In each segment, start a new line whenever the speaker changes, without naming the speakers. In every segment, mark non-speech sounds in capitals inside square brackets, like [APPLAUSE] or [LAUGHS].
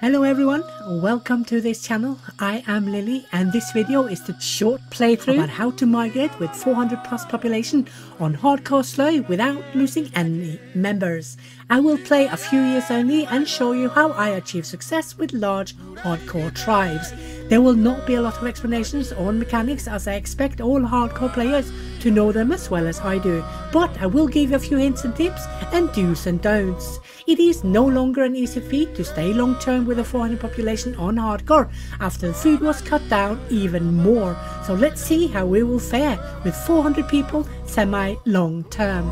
Hello everyone, welcome to this channel. I am Lilly and this video is the short playthrough about how to migrate with 400 plus population on hardcore slow without losing any members. I will play a few years only and show you how I achieve success with large hardcore tribes. There will not be a lot of explanations on mechanics as I expect all hardcore players to know them as well as I do, but I will give you a few hints and tips and do's and don'ts. It is no longer an easy feat to stay long term with a 400 population on hardcore after the food was cut down even more, so let's see how we will fare with 400 people semi long term.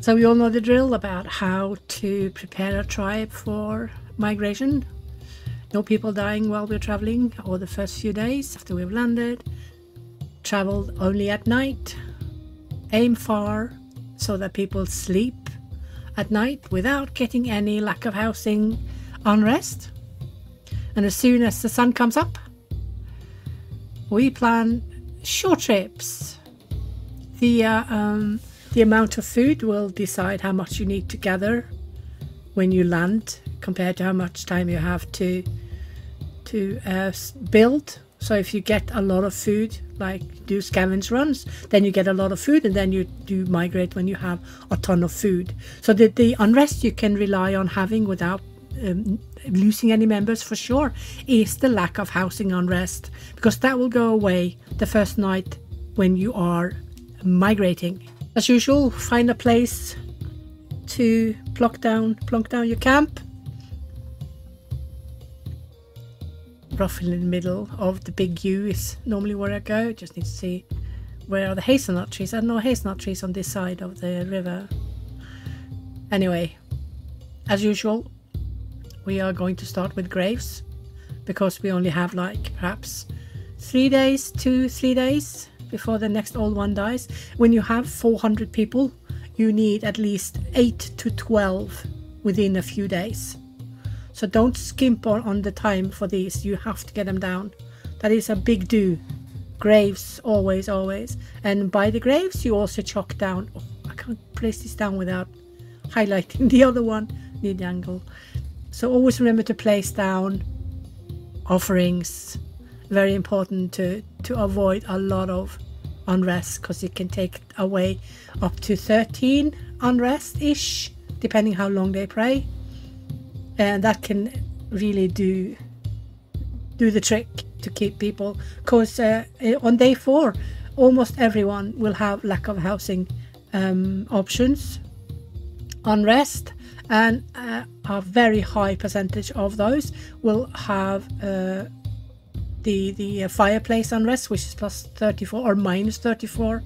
So we all know the drill about how to prepare a tribe for migration. No people dying while we're traveling or the first few days after we've landed. Travel only at night. Aim far so that people sleep at night without getting any lack of housing unrest. And as soon as the sun comes up, we plan short trips via um, the amount of food will decide how much you need to gather when you land compared to how much time you have to to uh, build. So if you get a lot of food, like do scavenge runs, then you get a lot of food and then you do migrate when you have a ton of food. So the, the unrest you can rely on having without um, losing any members for sure is the lack of housing unrest because that will go away the first night when you are migrating. As usual, find a place to plonk down, plonk down your camp. Roughly in the middle of the big U is normally where I go. Just need to see where are the hazelnut trees. I don't know hazelnut trees on this side of the river. Anyway, as usual, we are going to start with graves because we only have like perhaps three days, two, three days before the next old one dies. When you have 400 people, you need at least 8 to 12 within a few days. So don't skimp on, on the time for these. You have to get them down. That is a big do. Graves, always, always. And by the graves, you also chalk down. Oh, I can't place this down without highlighting [LAUGHS] the other one. Need the angle. So always remember to place down offerings. Very important to, to avoid a lot of unrest because it can take away up to 13 unrest ish depending how long they pray and that can really do do the trick to keep people because uh, on day four almost everyone will have lack of housing um, options unrest and uh, a very high percentage of those will have uh, the the uh, fireplace unrest, which is plus 34 or minus 34,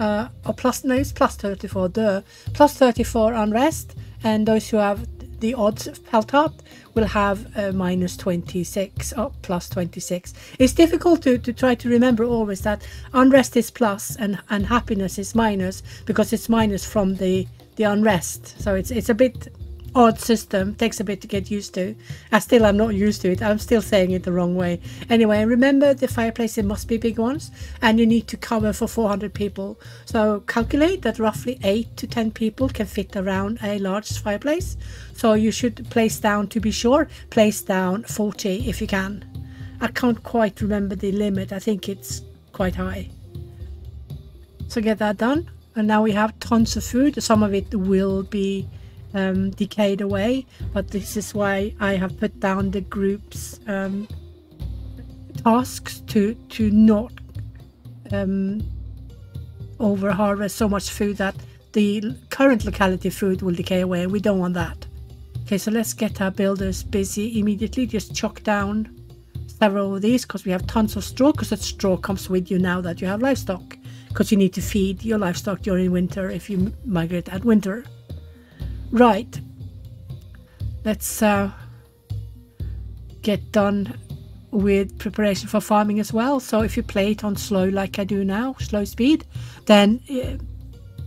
uh, or plus no, it's plus 34. The plus 34 unrest, and those who have the odds felt up will have uh, minus 26 or plus 26. It's difficult to, to try to remember always that unrest is plus and, and happiness is minus because it's minus from the, the unrest. So it's it's a bit odd system. Takes a bit to get used to. I still am not used to it. I'm still saying it the wrong way. Anyway, remember the fireplaces must be big ones and you need to cover for 400 people. So calculate that roughly 8 to 10 people can fit around a large fireplace. So you should place down, to be sure, place down 40 if you can. I can't quite remember the limit. I think it's quite high. So get that done. And now we have tons of food. Some of it will be um, decayed away but this is why I have put down the group's um, tasks to to not um, over harvest so much food that the current locality food will decay away. We don't want that. Okay so let's get our builders busy immediately. Just chuck down several of these because we have tons of straw because that straw comes with you now that you have livestock because you need to feed your livestock during winter if you migrate at winter Right. Let's uh, get done with preparation for farming as well. So if you play it on slow like I do now, slow speed, then uh,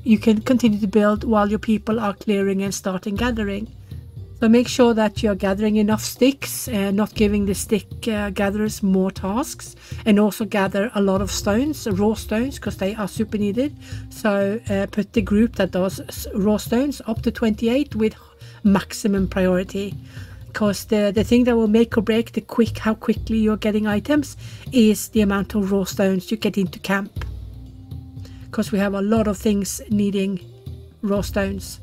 you can continue to build while your people are clearing and starting gathering. So make sure that you're gathering enough sticks and not giving the stick uh, gatherers more tasks and also gather a lot of stones, raw stones, because they are super needed. So uh, put the group that does raw stones up to 28 with maximum priority. Because the, the thing that will make or break the quick how quickly you're getting items is the amount of raw stones you get into camp. Because we have a lot of things needing raw stones.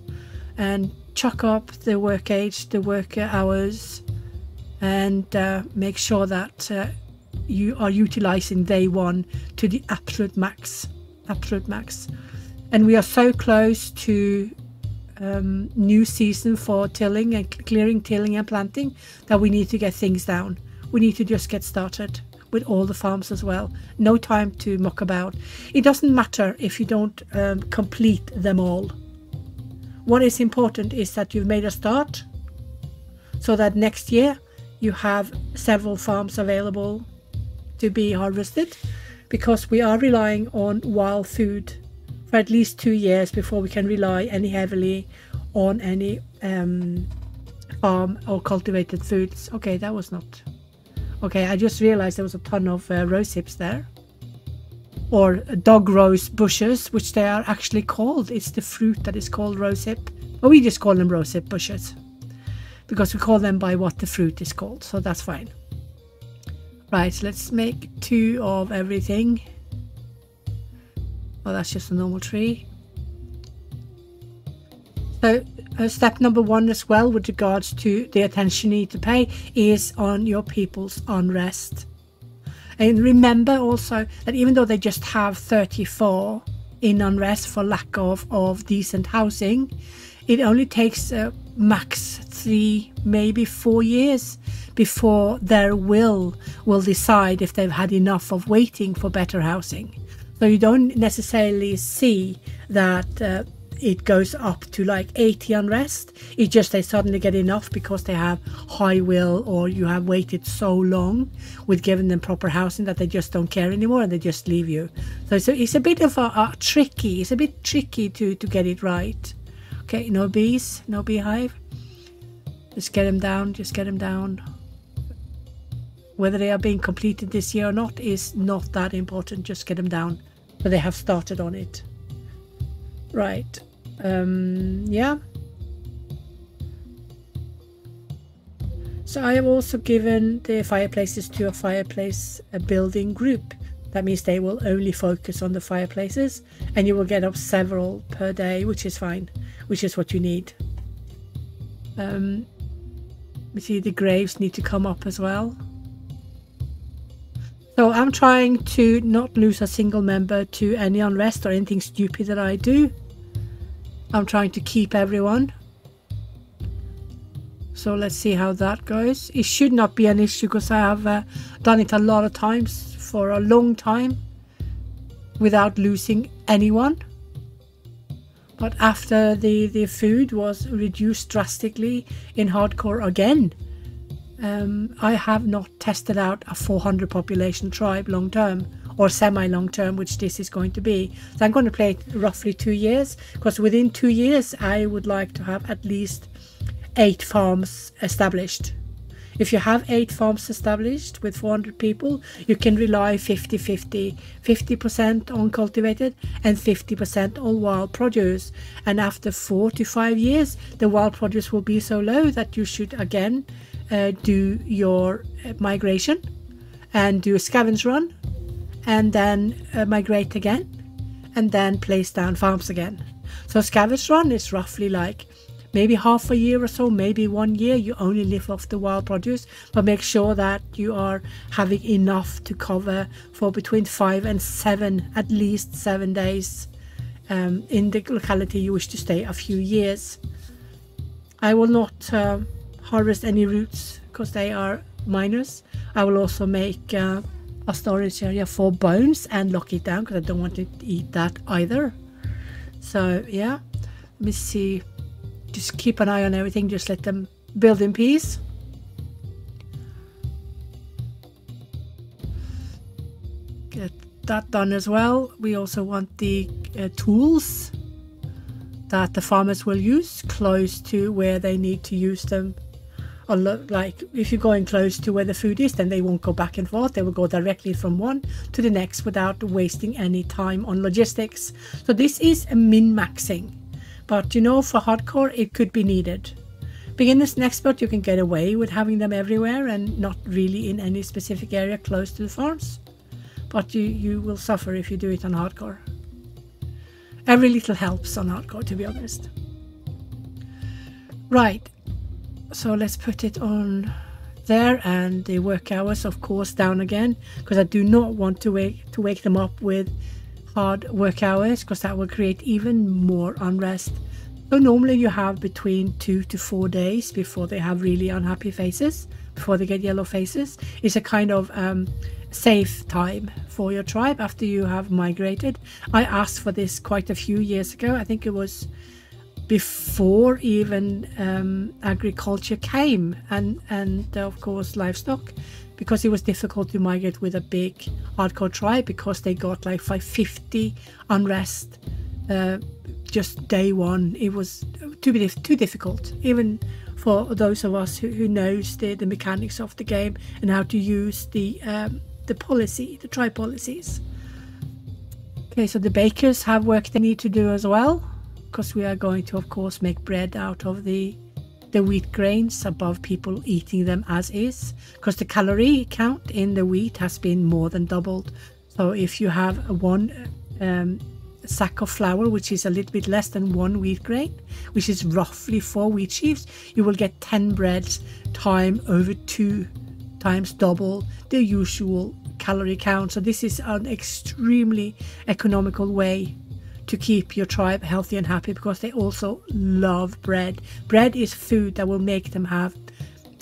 And chuck up the work age, the work hours, and uh, make sure that uh, you are utilizing day one to the absolute max. Absolute max. And we are so close to um, new season for tilling and clearing, tilling and planting that we need to get things down. We need to just get started with all the farms as well. No time to muck about. It doesn't matter if you don't um, complete them all. What is important is that you've made a start so that next year you have several farms available to be harvested because we are relying on wild food for at least two years before we can rely any heavily on any um, farm or cultivated foods. Okay, that was not. Okay, I just realized there was a ton of uh, rose hips there or dog rose bushes, which they are actually called. It's the fruit that is called rosehip. But we just call them rosehip bushes because we call them by what the fruit is called. So that's fine. Right, so let's make two of everything. Well, that's just a normal tree. So uh, step number one as well with regards to the attention you need to pay is on your people's unrest. And remember also that even though they just have 34 in unrest for lack of, of decent housing, it only takes uh, max three, maybe four years before their will will decide if they've had enough of waiting for better housing. So you don't necessarily see that uh, it goes up to like 80 unrest. It's just they suddenly get enough because they have high will or you have waited so long with giving them proper housing that they just don't care anymore and they just leave you. So it's a, it's a bit of a, a tricky, it's a bit tricky to, to get it right. Okay, no bees, no beehive. Just get them down, just get them down. Whether they are being completed this year or not is not that important, just get them down. But they have started on it. Right. Um, yeah. So I have also given the fireplaces to a fireplace a building group. That means they will only focus on the fireplaces and you will get up several per day, which is fine, which is what you need. Um, we see the graves need to come up as well. So I'm trying to not lose a single member to any unrest or anything stupid that I do. I'm trying to keep everyone. So let's see how that goes. It should not be an issue because I have uh, done it a lot of times for a long time without losing anyone. But after the, the food was reduced drastically in hardcore again, um, I have not tested out a 400 population tribe long term or semi long term, which this is going to be. So I'm going to play roughly two years because within two years I would like to have at least eight farms established. If you have eight farms established with 400 people, you can rely 50 50 50% on cultivated and 50% on wild produce. And after four to five years, the wild produce will be so low that you should again uh, do your uh, migration and do a scavenge run and then uh, migrate again and then place down farms again. So scavenge run is roughly like maybe half a year or so, maybe one year, you only live off the wild produce, but make sure that you are having enough to cover for between five and seven, at least seven days um, in the locality you wish to stay a few years. I will not uh, harvest any roots because they are minors. I will also make uh, a storage area for bones and lock it down because I don't want to eat that either. So yeah, let me see. Just keep an eye on everything. Just let them build in peace. Get that done as well. We also want the uh, tools that the farmers will use close to where they need to use them. Or like if you're going close to where the food is, then they won't go back and forth. They will go directly from one to the next without wasting any time on logistics. So this is a min-maxing. But you know, for hardcore, it could be needed. Beginners and expert, you can get away with having them everywhere and not really in any specific area close to the farms. But you, you will suffer if you do it on hardcore. Every little helps on hardcore, to be honest. Right, so let's put it on there and the work hours of course down again because I do not want to wake to wake them up with hard work hours because that will create even more unrest. So normally you have between two to four days before they have really unhappy faces, before they get yellow faces. It's a kind of um, safe time for your tribe after you have migrated. I asked for this quite a few years ago. I think it was before even um, agriculture came and and uh, of course livestock because it was difficult to migrate with a big hardcore tribe because they got like 550 unrest uh, just day one it was too too difficult even for those of us who, who knows the, the mechanics of the game and how to use the um, the policy, the tri policies. Okay, so the bakers have work they need to do as well, because we are going to, of course, make bread out of the the wheat grains above people eating them as is, because the calorie count in the wheat has been more than doubled. So if you have one um, sack of flour, which is a little bit less than one wheat grain, which is roughly four wheat sheaves, you will get 10 breads time over two times double the usual calorie count. So this is an extremely economical way to keep your tribe healthy and happy because they also love bread. Bread is food that will make them have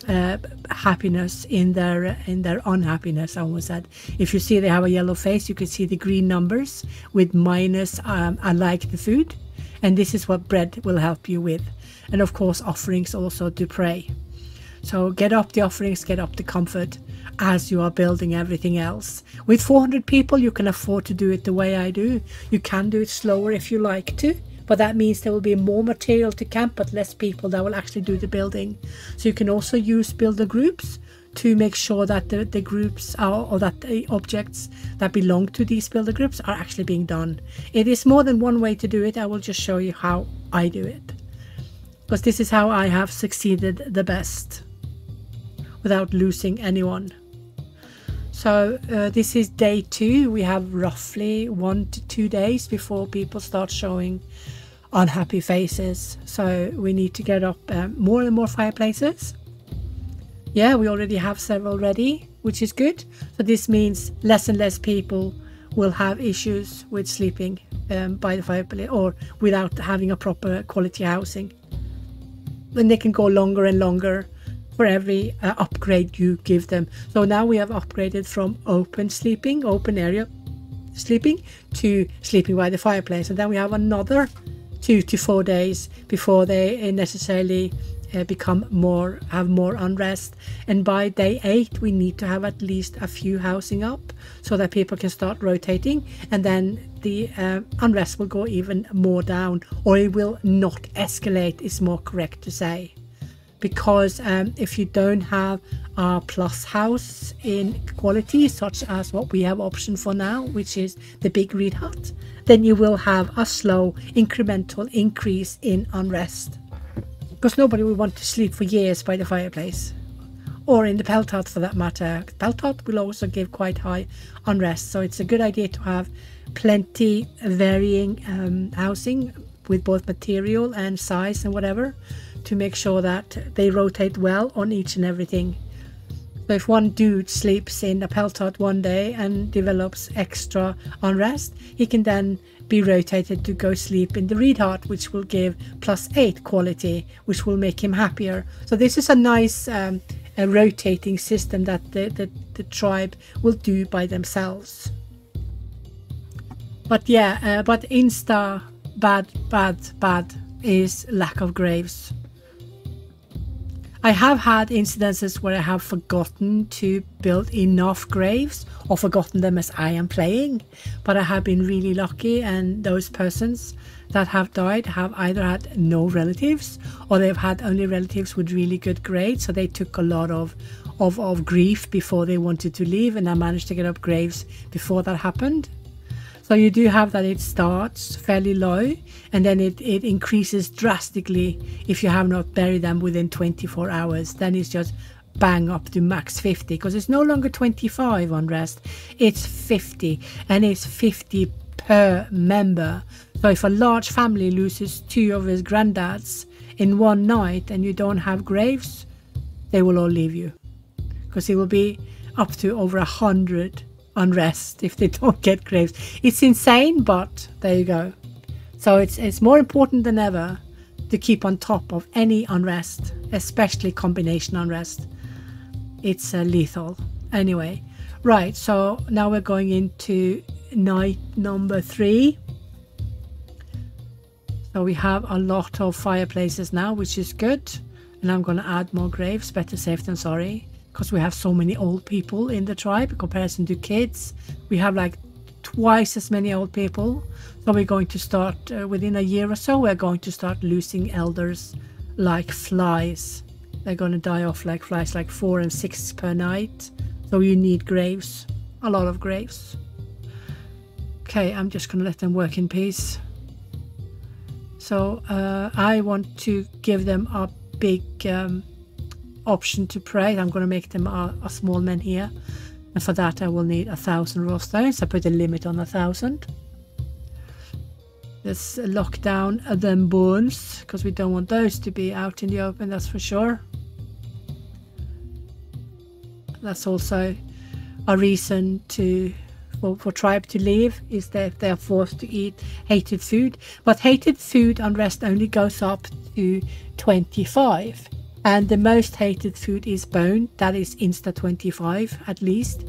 uh, happiness in their in their unhappiness. I almost said. If you see they have a yellow face, you can see the green numbers with minus. Um, I like the food, and this is what bread will help you with, and of course offerings also to pray. So get up the offerings, get up the comfort as you are building everything else. With 400 people, you can afford to do it the way I do. You can do it slower if you like to, but that means there will be more material to camp, but less people that will actually do the building. So you can also use builder groups to make sure that the, the groups are, or that the objects that belong to these builder groups are actually being done. It is more than one way to do it. I will just show you how I do it. Because this is how I have succeeded the best without losing anyone. So uh, this is day two. We have roughly one to two days before people start showing unhappy faces. So we need to get up um, more and more fireplaces. Yeah, we already have several ready, which is good. So this means less and less people will have issues with sleeping um, by the fireplace or without having a proper quality housing. And they can go longer and longer for every uh, upgrade you give them. So now we have upgraded from open sleeping, open area sleeping to sleeping by the fireplace. And then we have another two to four days before they uh, necessarily uh, become more have more unrest and by day eight we need to have at least a few housing up so that people can start rotating and then the uh, unrest will go even more down or it will not escalate is more correct to say because um, if you don't have a plus house in quality such as what we have option for now which is the big reed hut then you will have a slow incremental increase in unrest. Because nobody will want to sleep for years by the fireplace. Or in the pelt hut for that matter. Pelt hut will also give quite high unrest. So it's a good idea to have plenty varying um, housing with both material and size and whatever to make sure that they rotate well on each and everything. So if one dude sleeps in a pelt hut one day and develops extra unrest, he can then be rotated to go sleep in the reed hut, which will give plus eight quality, which will make him happier. So this is a nice um, a rotating system that the, the, the tribe will do by themselves. But yeah, uh, but insta bad, bad, bad is lack of graves. I have had incidences where I have forgotten to build enough graves or forgotten them as I am playing, but I have been really lucky, and those persons that have died have either had no relatives or they've had only relatives with really good grades, so they took a lot of of, of grief before they wanted to leave, and I managed to get up graves before that happened. So you do have that it starts fairly low and then it, it increases drastically if you have not buried them within 24 hours. Then it's just bang up to max 50 because it's no longer 25 on rest, it's 50 and it's 50 per member. So if a large family loses two of his granddads in one night and you don't have graves, they will all leave you because it will be up to over a hundred unrest if they [LAUGHS] don't get graves. It's insane, but there you go. So it's it's more important than ever to keep on top of any unrest, especially combination unrest. It's uh, lethal. Anyway, right. So now we're going into night number three. So we have a lot of fireplaces now, which is good. And I'm going to add more graves. Better safe than sorry because we have so many old people in the tribe in comparison to kids. We have like twice as many old people. So we're going to start uh, within a year or so. We're going to start losing elders like flies. They're going to die off like flies, like four and six per night. So you need graves, a lot of graves. Okay, I'm just going to let them work in peace. So uh, I want to give them a big um, option to pray. I'm going to make them a, a small menhir. And for that I will need a thousand raw stones. I put a limit on a thousand. Let's lock down them bones because we don't want those to be out in the open, that's for sure. That's also a reason to for, for tribe to leave is that they are forced to eat hated food. But hated food unrest only goes up to 25 and the most hated food is bone. That is insta 25 at least.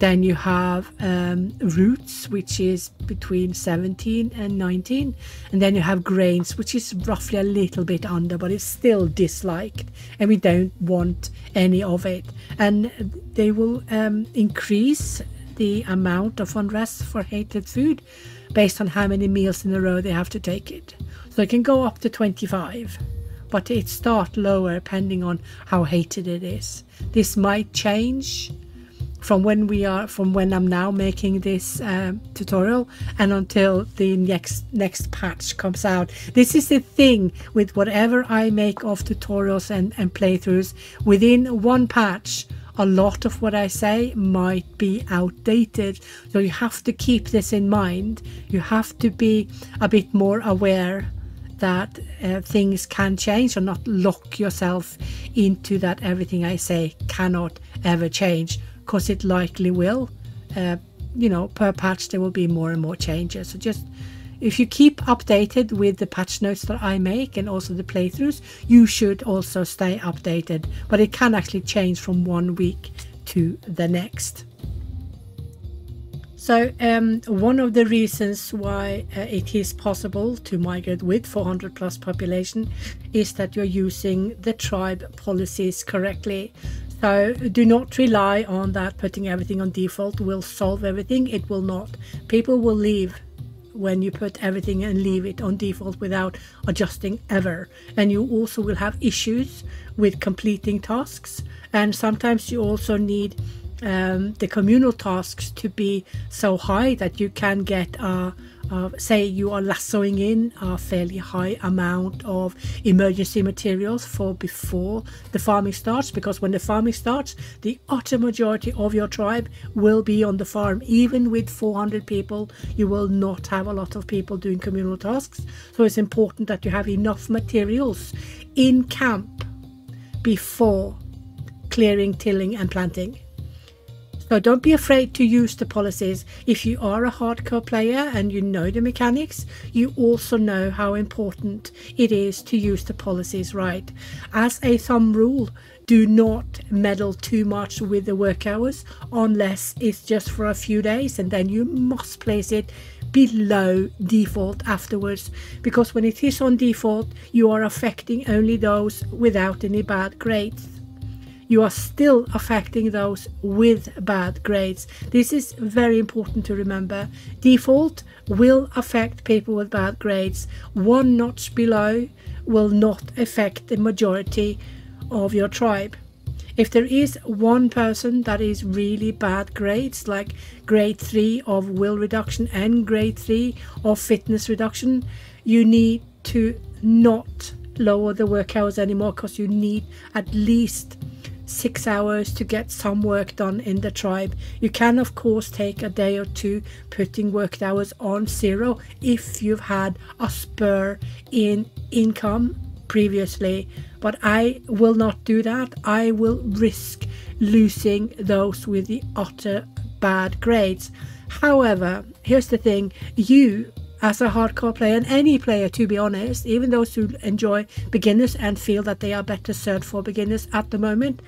Then you have um, roots which is between 17 and 19 and then you have grains which is roughly a little bit under but it's still disliked. And we don't want any of it. And they will um, increase the amount of unrest for hated food based on how many meals in a row they have to take it. So it can go up to 25 but it start lower depending on how hated it is. This might change from when we are from when I'm now making this um, tutorial and until the next next patch comes out. This is the thing with whatever I make of tutorials and, and playthroughs within one patch a lot of what I say might be outdated. So you have to keep this in mind. You have to be a bit more aware that uh, things can change or not lock yourself into that everything I say cannot ever change because it likely will. Uh, you know, per patch there will be more and more changes. So just if you keep updated with the patch notes that I make and also the playthroughs, you should also stay updated. But it can actually change from one week to the next. So um, one of the reasons why uh, it is possible to migrate with 400 plus population is that you're using the tribe policies correctly. So do not rely on that putting everything on default will solve everything. It will not. People will leave when you put everything and leave it on default without adjusting ever. And you also will have issues with completing tasks. And sometimes you also need um, the communal tasks to be so high that you can get a, say you are lassoing in a fairly high amount of emergency materials for before the farming starts because when the farming starts the utter majority of your tribe will be on the farm. Even with 400 people you will not have a lot of people doing communal tasks. So it's important that you have enough materials in camp before clearing tilling and planting so don't be afraid to use the policies. If you are a hardcore player and you know the mechanics, you also know how important it is to use the policies right. As a thumb rule, do not meddle too much with the work hours unless it's just for a few days and then you must place it below default afterwards because when it is on default you are affecting only those without any bad grades you are still affecting those with bad grades. This is very important to remember. Default will affect people with bad grades. One notch below will not affect the majority of your tribe. If there is one person that is really bad grades, like grade 3 of will reduction and grade 3 of fitness reduction, you need to not lower the work hours anymore because you need at least six hours to get some work done in the tribe. You can, of course, take a day or two putting work hours on zero if you've had a spur in income previously, but I will not do that. I will risk losing those with the utter bad grades. However, here's the thing you as a hardcore player and any player to be honest even those who enjoy beginners and feel that they are better served for beginners at the moment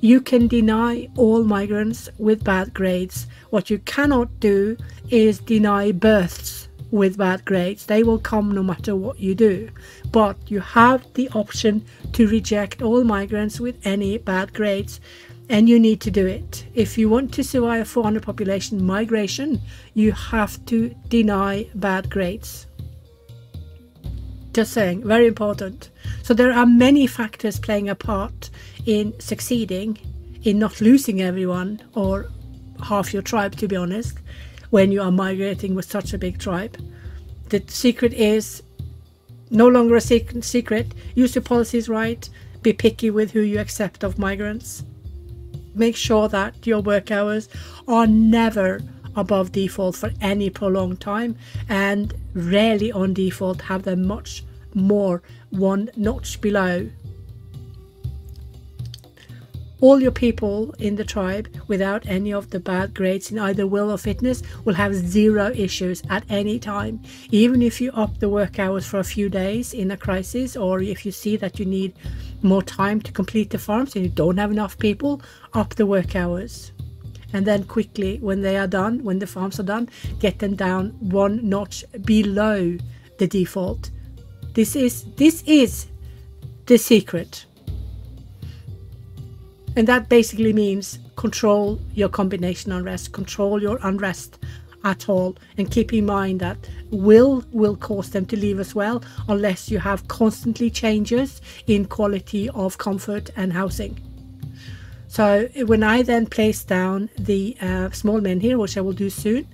you can deny all migrants with bad grades what you cannot do is deny births with bad grades. They will come no matter what you do. But you have the option to reject all migrants with any bad grades and you need to do it. If you want to survive 400 population migration, you have to deny bad grades. Just saying, very important. So there are many factors playing a part in succeeding, in not losing everyone or half your tribe, to be honest when you are migrating with such a big tribe. The secret is no longer a secret. Use your policies right. Be picky with who you accept of migrants. Make sure that your work hours are never above default for any prolonged time and rarely on default have them much more one notch below all your people in the tribe without any of the bad grades in either will or fitness will have zero issues at any time. Even if you up the work hours for a few days in a crisis, or if you see that you need more time to complete the farms and you don't have enough people, up the work hours. And then quickly, when they are done, when the farms are done, get them down one notch below the default. This is this is the secret. And that basically means control your combination unrest, control your unrest at all, and keep in mind that will will cause them to leave as well, unless you have constantly changes in quality of comfort and housing. So when I then place down the uh, small menhir, which I will do soon,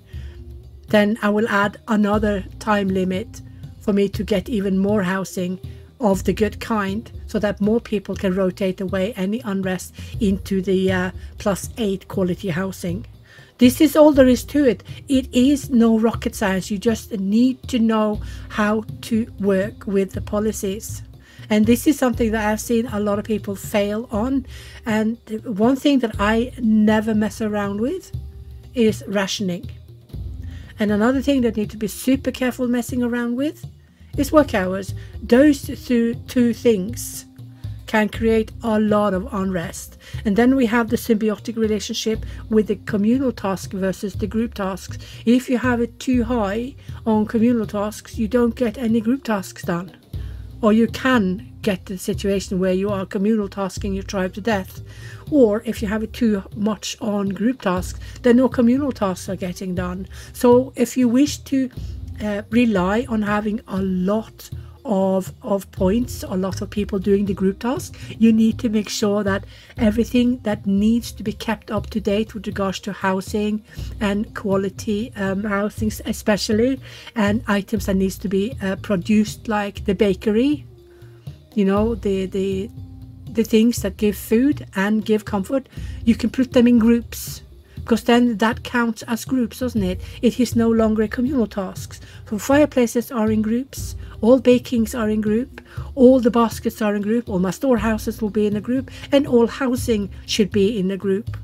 then I will add another time limit for me to get even more housing of the good kind so that more people can rotate away any unrest into the uh, plus 8 quality housing. This is all there is to it. It is no rocket science. You just need to know how to work with the policies. And this is something that I've seen a lot of people fail on. And one thing that I never mess around with is rationing. And another thing that need to be super careful messing around with is work hours. Those two, two things can create a lot of unrest. And then we have the symbiotic relationship with the communal task versus the group tasks. If you have it too high on communal tasks, you don't get any group tasks done. Or you can get the situation where you are communal tasking your tribe to death. Or if you have it too much on group tasks, then no communal tasks are getting done. So if you wish to uh, rely on having a lot of of points a lot of people doing the group task you need to make sure that everything that needs to be kept up to date with regards to housing and quality um, housing especially and items that needs to be uh, produced like the bakery you know the the the things that give food and give comfort you can put them in groups because then that counts as groups, doesn't it? It is no longer a communal tasks. So fireplaces are in groups, all bakings are in group, all the baskets are in group, all my storehouses will be in a group, and all housing should be in a group.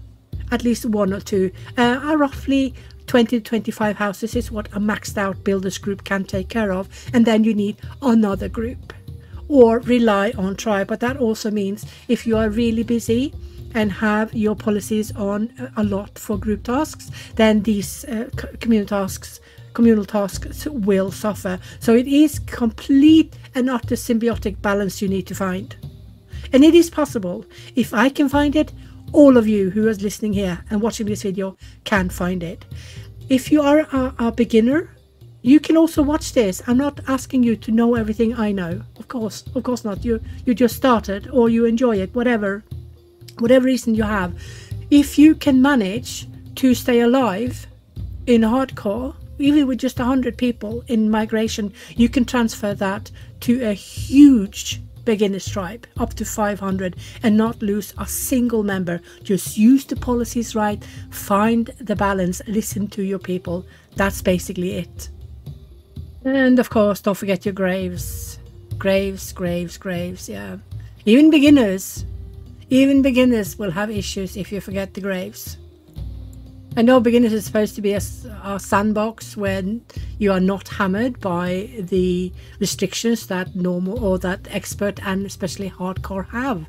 At least one or two. Uh, are roughly 20 to 25 houses is what a maxed out builders group can take care of, and then you need another group. Or rely on tribe, but that also means if you are really busy, and have your policies on a lot for group tasks, then these uh, community tasks communal tasks will suffer. So it is complete and utter symbiotic balance you need to find. And it is possible. If I can find it, all of you who is listening here and watching this video can find it. If you are a, a beginner, you can also watch this. I'm not asking you to know everything I know. Of course, of course not. You you just started or you enjoy it, whatever, whatever reason you have. If you can manage to stay alive in hardcore, even with just 100 people in migration, you can transfer that to a huge beginner tribe, up to 500, and not lose a single member. Just use the policies right, find the balance, listen to your people. That's basically it. And of course, don't forget your graves. Graves, graves, graves, yeah. Even beginners, even beginners will have issues if you forget the graves. I know beginners is supposed to be a, a, sandbox when you are not hammered by the restrictions that normal or that expert and especially hardcore have.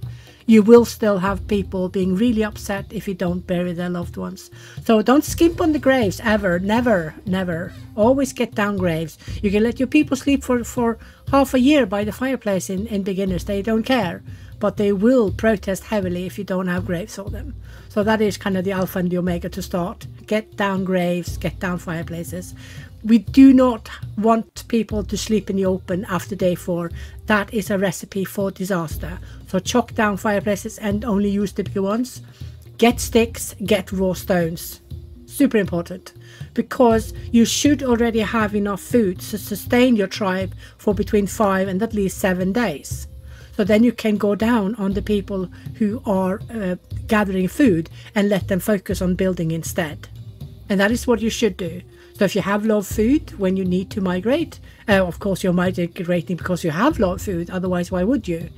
You will still have people being really upset if you don't bury their loved ones. So don't skimp on the graves ever, never, never. Always get down graves. You can let your people sleep for, for half a year by the fireplace in, in beginners. They don't care but they will protest heavily if you don't have graves for them. So that is kind of the alpha and the omega to start. Get down graves, get down fireplaces. We do not want people to sleep in the open after day four. That is a recipe for disaster. So chalk down fireplaces and only use the big ones. Get sticks, get raw stones. Super important because you should already have enough food to sustain your tribe for between five and at least seven days. So then you can go down on the people who are uh, gathering food and let them focus on building instead. And that is what you should do. So if you have low food when you need to migrate, uh, of course you're migrating because you have low food, otherwise why would you?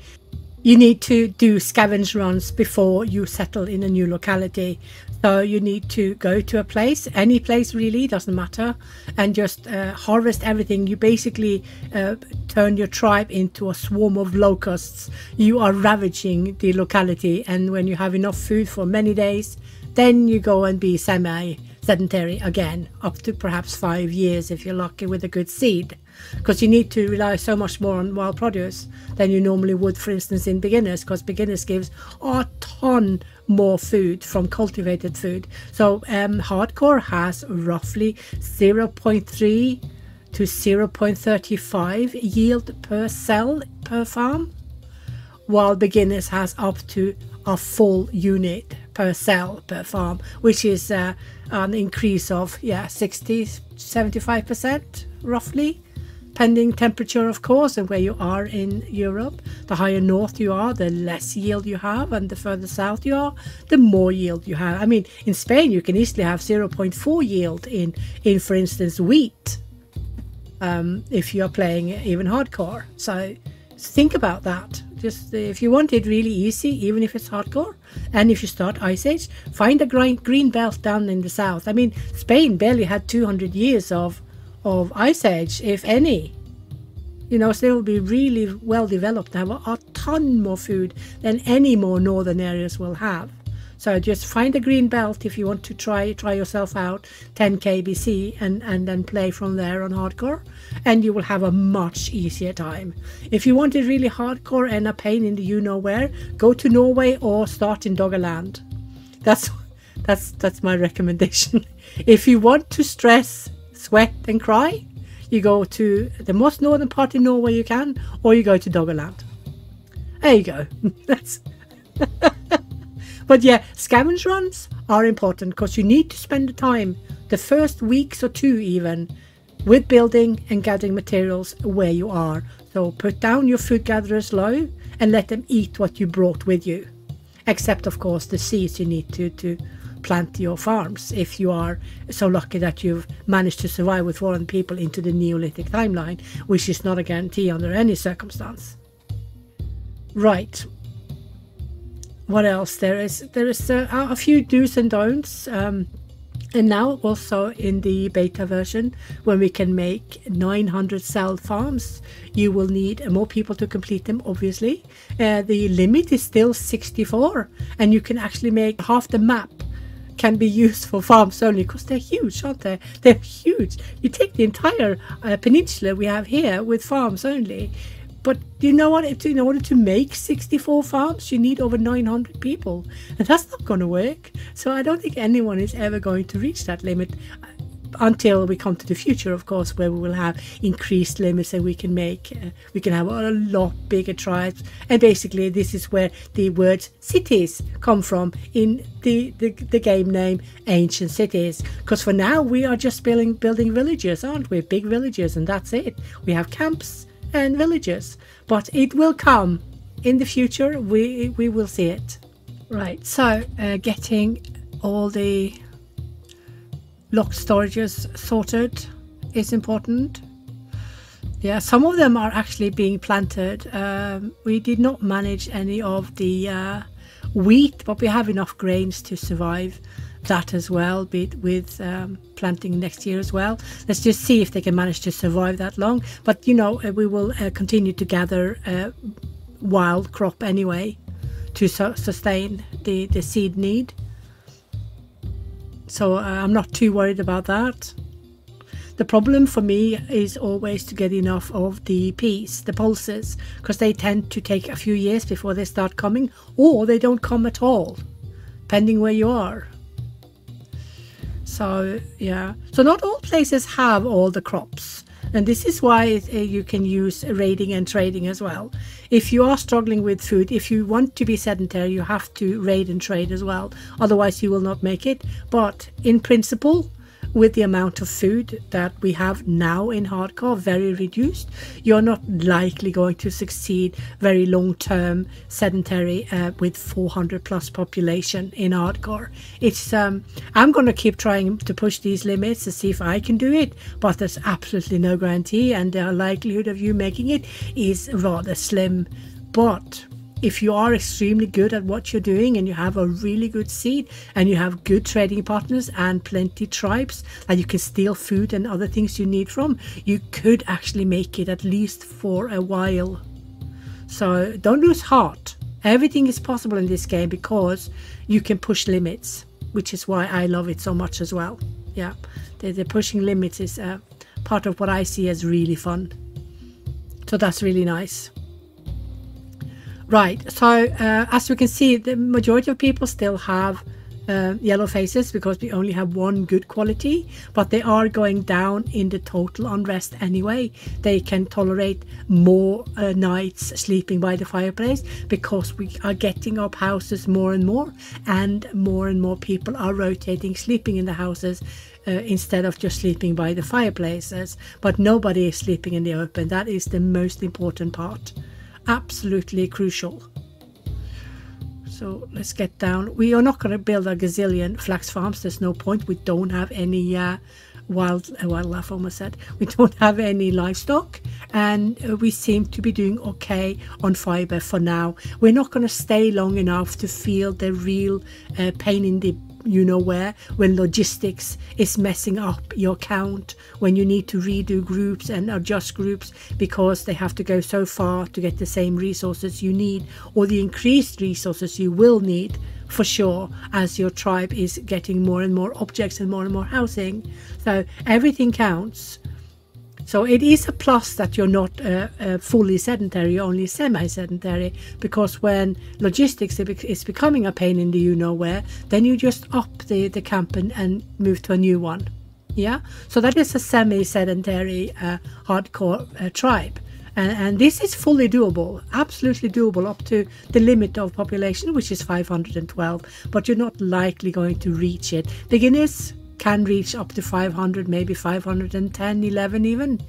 You need to do scavenge runs before you settle in a new locality. So you need to go to a place, any place really, doesn't matter, and just uh, harvest everything. You basically uh, turn your tribe into a swarm of locusts. You are ravaging the locality, and when you have enough food for many days, then you go and be semi sedentary again, up to perhaps five years if you're lucky with a good seed because you need to rely so much more on wild produce than you normally would, for instance, in beginners, because beginners gives a ton more food from cultivated food. So um, hardcore has roughly 0.3 to 0.35 yield per cell per farm, while beginners has up to a full unit per cell per farm, which is uh, an increase of yeah 60 75% roughly pending temperature, of course, and where you are in Europe. The higher north you are, the less yield you have, and the further south you are, the more yield you have. I mean, in Spain, you can easily have 0.4 yield in, in for instance, wheat, um, if you are playing even hardcore. So think about that. Just if you want it really easy, even if it's hardcore, and if you start Ice Age, find a green, green belt down in the south. I mean, Spain barely had 200 years of of Ice Age, if any. You know, so they will be really well developed have a, a ton more food than any more northern areas will have. So just find a green belt if you want to try try yourself out 10 KBC and, and then play from there on hardcore and you will have a much easier time. If you want it really hardcore and a pain in the you know where, go to Norway or start in Doggerland. That's [LAUGHS] that's that's my recommendation. [LAUGHS] if you want to stress sweat and cry, you go to the most northern part in Norway you can, or you go to Doggerland. There you go. [LAUGHS] That's. [LAUGHS] but yeah, scavenge runs are important because you need to spend the time, the first weeks or two even, with building and gathering materials where you are. So put down your food gatherers low and let them eat what you brought with you. Except, of course, the seeds you need to, to plant your farms if you are so lucky that you've managed to survive with foreign people into the Neolithic timeline, which is not a guarantee under any circumstance. Right. What else? There is there is uh, a few do's and don'ts. Um, and now also in the beta version, when we can make 900 cell farms, you will need more people to complete them, obviously. Uh, the limit is still 64, and you can actually make half the map can be used for farms only because they're huge, aren't they? They're huge. You take the entire uh, peninsula we have here with farms only. But you know what? In order to make 64 farms, you need over 900 people. And that's not going to work. So I don't think anyone is ever going to reach that limit until we come to the future, of course, where we will have increased limits and we can make, uh, we can have a lot bigger tribes. And basically, this is where the words cities come from in the, the, the game name Ancient Cities. Because for now, we are just building, building villages, aren't we? Big villages, and that's it. We have camps and villages. But it will come in the future, we, we will see it. Right, so uh, getting all the locked storages sorted is important. Yeah, some of them are actually being planted. Um, we did not manage any of the uh, wheat, but we have enough grains to survive that as well, bit with um, planting next year as well. Let's just see if they can manage to survive that long. But you know, uh, we will uh, continue to gather uh, wild crop anyway to su sustain the, the seed need so uh, I'm not too worried about that. The problem for me is always to get enough of the peas, the pulses, because they tend to take a few years before they start coming, or they don't come at all, depending where you are. So, yeah. So, not all places have all the crops. And this is why uh, you can use raiding and trading as well. If you are struggling with food, if you want to be sedentary, you have to raid and trade as well. Otherwise, you will not make it. But in principle, with the amount of food that we have now in hardcore very reduced you're not likely going to succeed very long term sedentary uh, with 400 plus population in hardcore. It's um, i'm going to keep trying to push these limits to see if i can do it but there's absolutely no guarantee and the likelihood of you making it is rather slim. But if you are extremely good at what you're doing and you have a really good seed and you have good trading partners and plenty tribes that you can steal food and other things you need from, you could actually make it at least for a while. So don't lose heart. Everything is possible in this game because you can push limits, which is why I love it so much as well. Yeah, the, the pushing limits is uh, part of what I see as really fun. So that's really nice. Right, so uh, as we can see, the majority of people still have uh, yellow faces because we only have one good quality, but they are going down in the total unrest anyway. They can tolerate more uh, nights sleeping by the fireplace because we are getting up houses more and more, and more and more people are rotating sleeping in the houses. Uh, instead of just sleeping by the fireplaces, but nobody is sleeping in the open. That is the most important part absolutely crucial. So let's get down. We are not going to build a gazillion flax farms. There's no point. We don't have any uh, wild uh, wildlife. Almost said we don't have any livestock, and uh, we seem to be doing okay on fiber for now. We're not going to stay long enough to feel the real uh, pain in the you know where when logistics is messing up your count when you need to redo groups and adjust groups because they have to go so far to get the same resources you need or the increased resources you will need for sure as your tribe is getting more and more objects and more and more housing. So everything counts so it is a plus that you're not uh, uh, fully sedentary, only semi-sedentary, because when logistics is becoming a pain in the you know where, then you just up the, the camp and, and move to a new one. Yeah, so that is a semi-sedentary uh, hardcore uh, tribe. And, and, this is fully doable, absolutely doable up to the limit of population, which is 512, but you're not likely going to reach it. Beginners can reach up to 500, maybe 510, 11 even.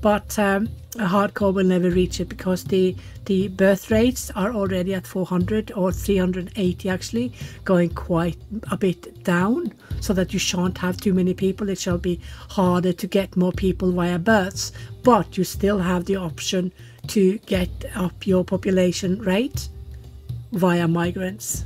But um, a hardcore will never reach it because the, the birth rates are already at 400 or 380 actually, going quite a bit down so that you shan't have too many people. It shall be harder to get more people via births, but you still have the option to get up your population rate via migrants.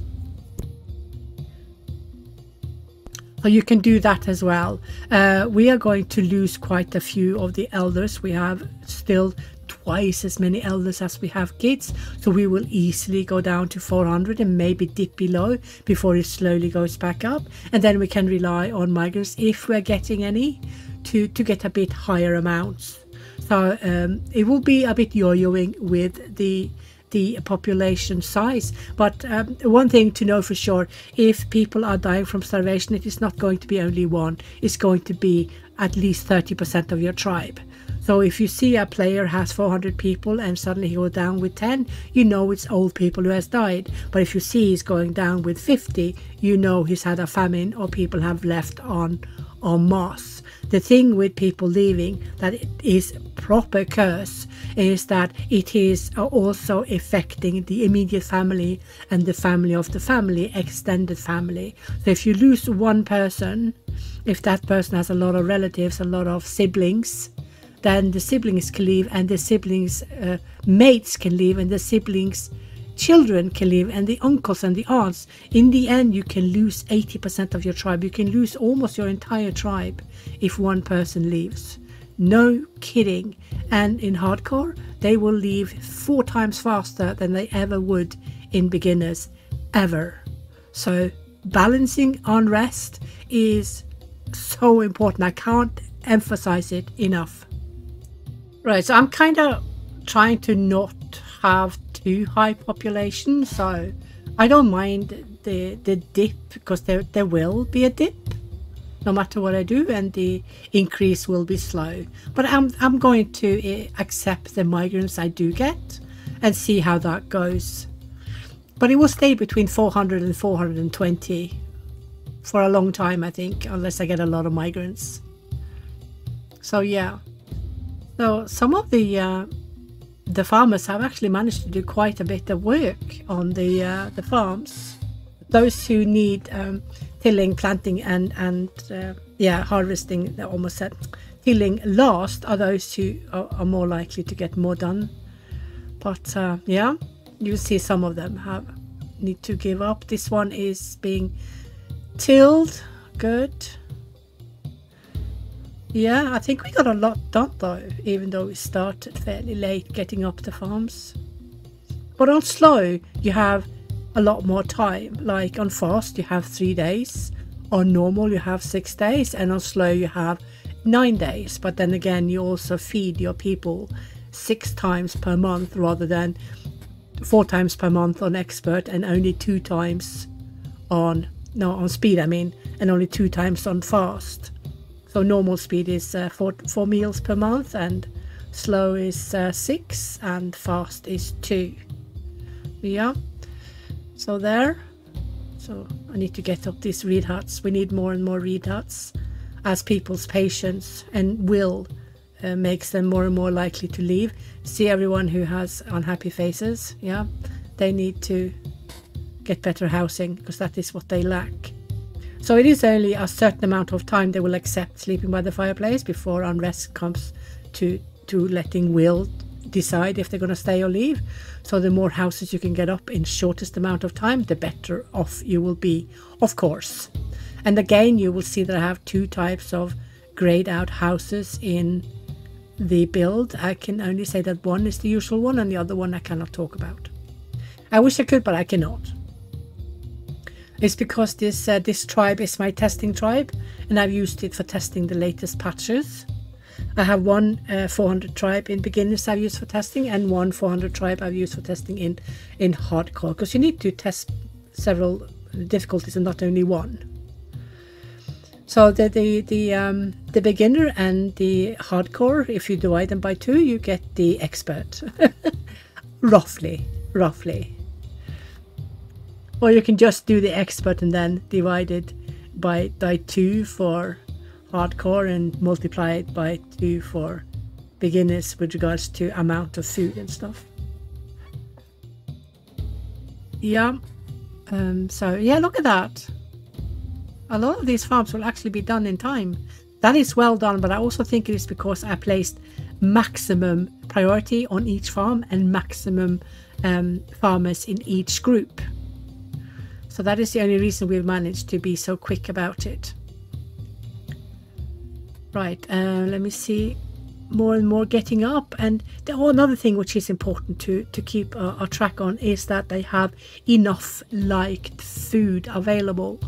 So you can do that as well. Uh, we are going to lose quite a few of the elders. We have still twice as many elders as we have kids, so we will easily go down to 400 and maybe dip below before it slowly goes back up. And then we can rely on migrants if we're getting any to, to get a bit higher amounts. So um, it will be a bit yo-yoing with the the population size. But um, one thing to know for sure, if people are dying from starvation, it is not going to be only one. It's going to be at least 30% of your tribe. So if you see a player has 400 people and suddenly he goes down with 10, you know it's old people who has died. But if you see he's going down with 50, you know he's had a famine or people have left on en masse. The thing with people leaving that it is proper curse is that it is also affecting the immediate family and the family of the family, extended family. So if you lose one person, if that person has a lot of relatives, a lot of siblings, then the siblings can leave and the siblings uh, mates can leave and the siblings children can leave and the uncles and the aunts. In the end you can lose 80% of your tribe. You can lose almost your entire tribe if one person leaves. No kidding. And in hardcore they will leave four times faster than they ever would in beginners ever. So balancing unrest is so important. I can't emphasize it enough. Right so i'm kind of trying to not have too high population, so I don't mind the the dip because there there will be a dip no matter what I do and the increase will be slow. But I'm I'm going to eh, accept the migrants I do get and see how that goes. But it will stay between 400 and 420 for a long time, I think, unless I get a lot of migrants. So yeah. So some of the uh, the farmers have actually managed to do quite a bit of work on the uh, the farms. Those who need um, tilling, planting, and and uh, yeah, harvesting. Almost said tilling last are those who are, are more likely to get more done. But uh, yeah, you see some of them have need to give up. This one is being tilled. Good. Yeah, I think we got a lot done though, even though we started fairly late getting up the farms. But on slow, you have a lot more time. Like on fast, you have three days. On normal, you have six days. And on slow, you have nine days. But then again, you also feed your people six times per month rather than four times per month on expert and only two times on no on speed I mean and only two times on fast so normal speed is uh, four, four meals per month and slow is uh, six and fast is two. Yeah. So there. So I need to get up these reed huts. We need more and more reed huts as people's patience and will uh, makes them more and more likely to leave. See everyone who has unhappy faces. Yeah. They need to get better housing because that is what they lack. So it is only a certain amount of time they will accept sleeping by the fireplace before unrest comes to to letting will decide if they're going to stay or leave. So the more houses you can get up in shortest amount of time, the better off you will be, of course. And again, you will see that I have two types of grayed out houses in the build. I can only say that one is the usual one and the other one I cannot talk about. I wish I could, but I cannot. It's because this uh, this tribe is my testing tribe and I've used it for testing the latest patches. I have one uh, 400 tribe in beginners I've used for testing and one 400 tribe I've used for testing in, in hardcore because you need to test several difficulties and not only one. So the the the, um, the beginner and the hardcore, if you divide them by two, you get the expert. [LAUGHS] roughly, roughly. Or you can just do the expert and then divide it by, by 2 for hardcore and multiply it by 2 for beginners with regards to amount of food and stuff. Yeah. Um, so yeah, look at that. A lot of these farms will actually be done in time. That is well done, but I also think it is because I placed maximum priority on each farm and maximum um, farmers in each group. So that is the only reason we've managed to be so quick about it. Right, uh, let me see. more and more getting up. And the, oh, another thing which is important to, to keep a, a track on is that they have enough liked food available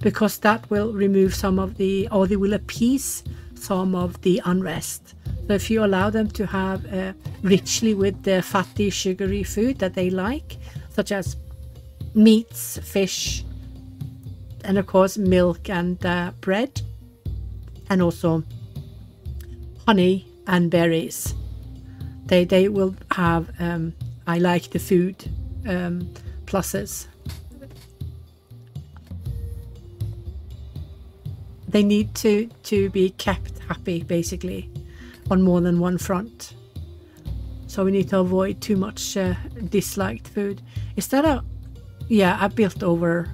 because that will remove some of the, or they will appease some of the unrest. So if you allow them to have uh, richly with the fatty, sugary food that they like, such as meats, fish, and of course milk and uh, bread, and also honey and berries. They they will have um, I like the food um, pluses. They need to to be kept happy basically on more than one front. So we need to avoid too much uh, disliked food. Is that a yeah? I built over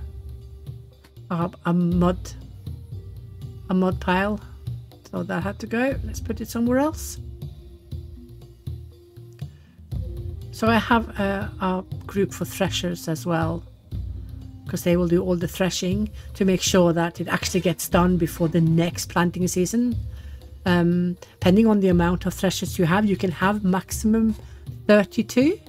a, a mud a mud pile so that had to go. Let's put it somewhere else. So I have a, a group for threshers as well because they will do all the threshing to make sure that it actually gets done before the next planting season. Um, depending on the amount of threshers you have, you can have maximum 32.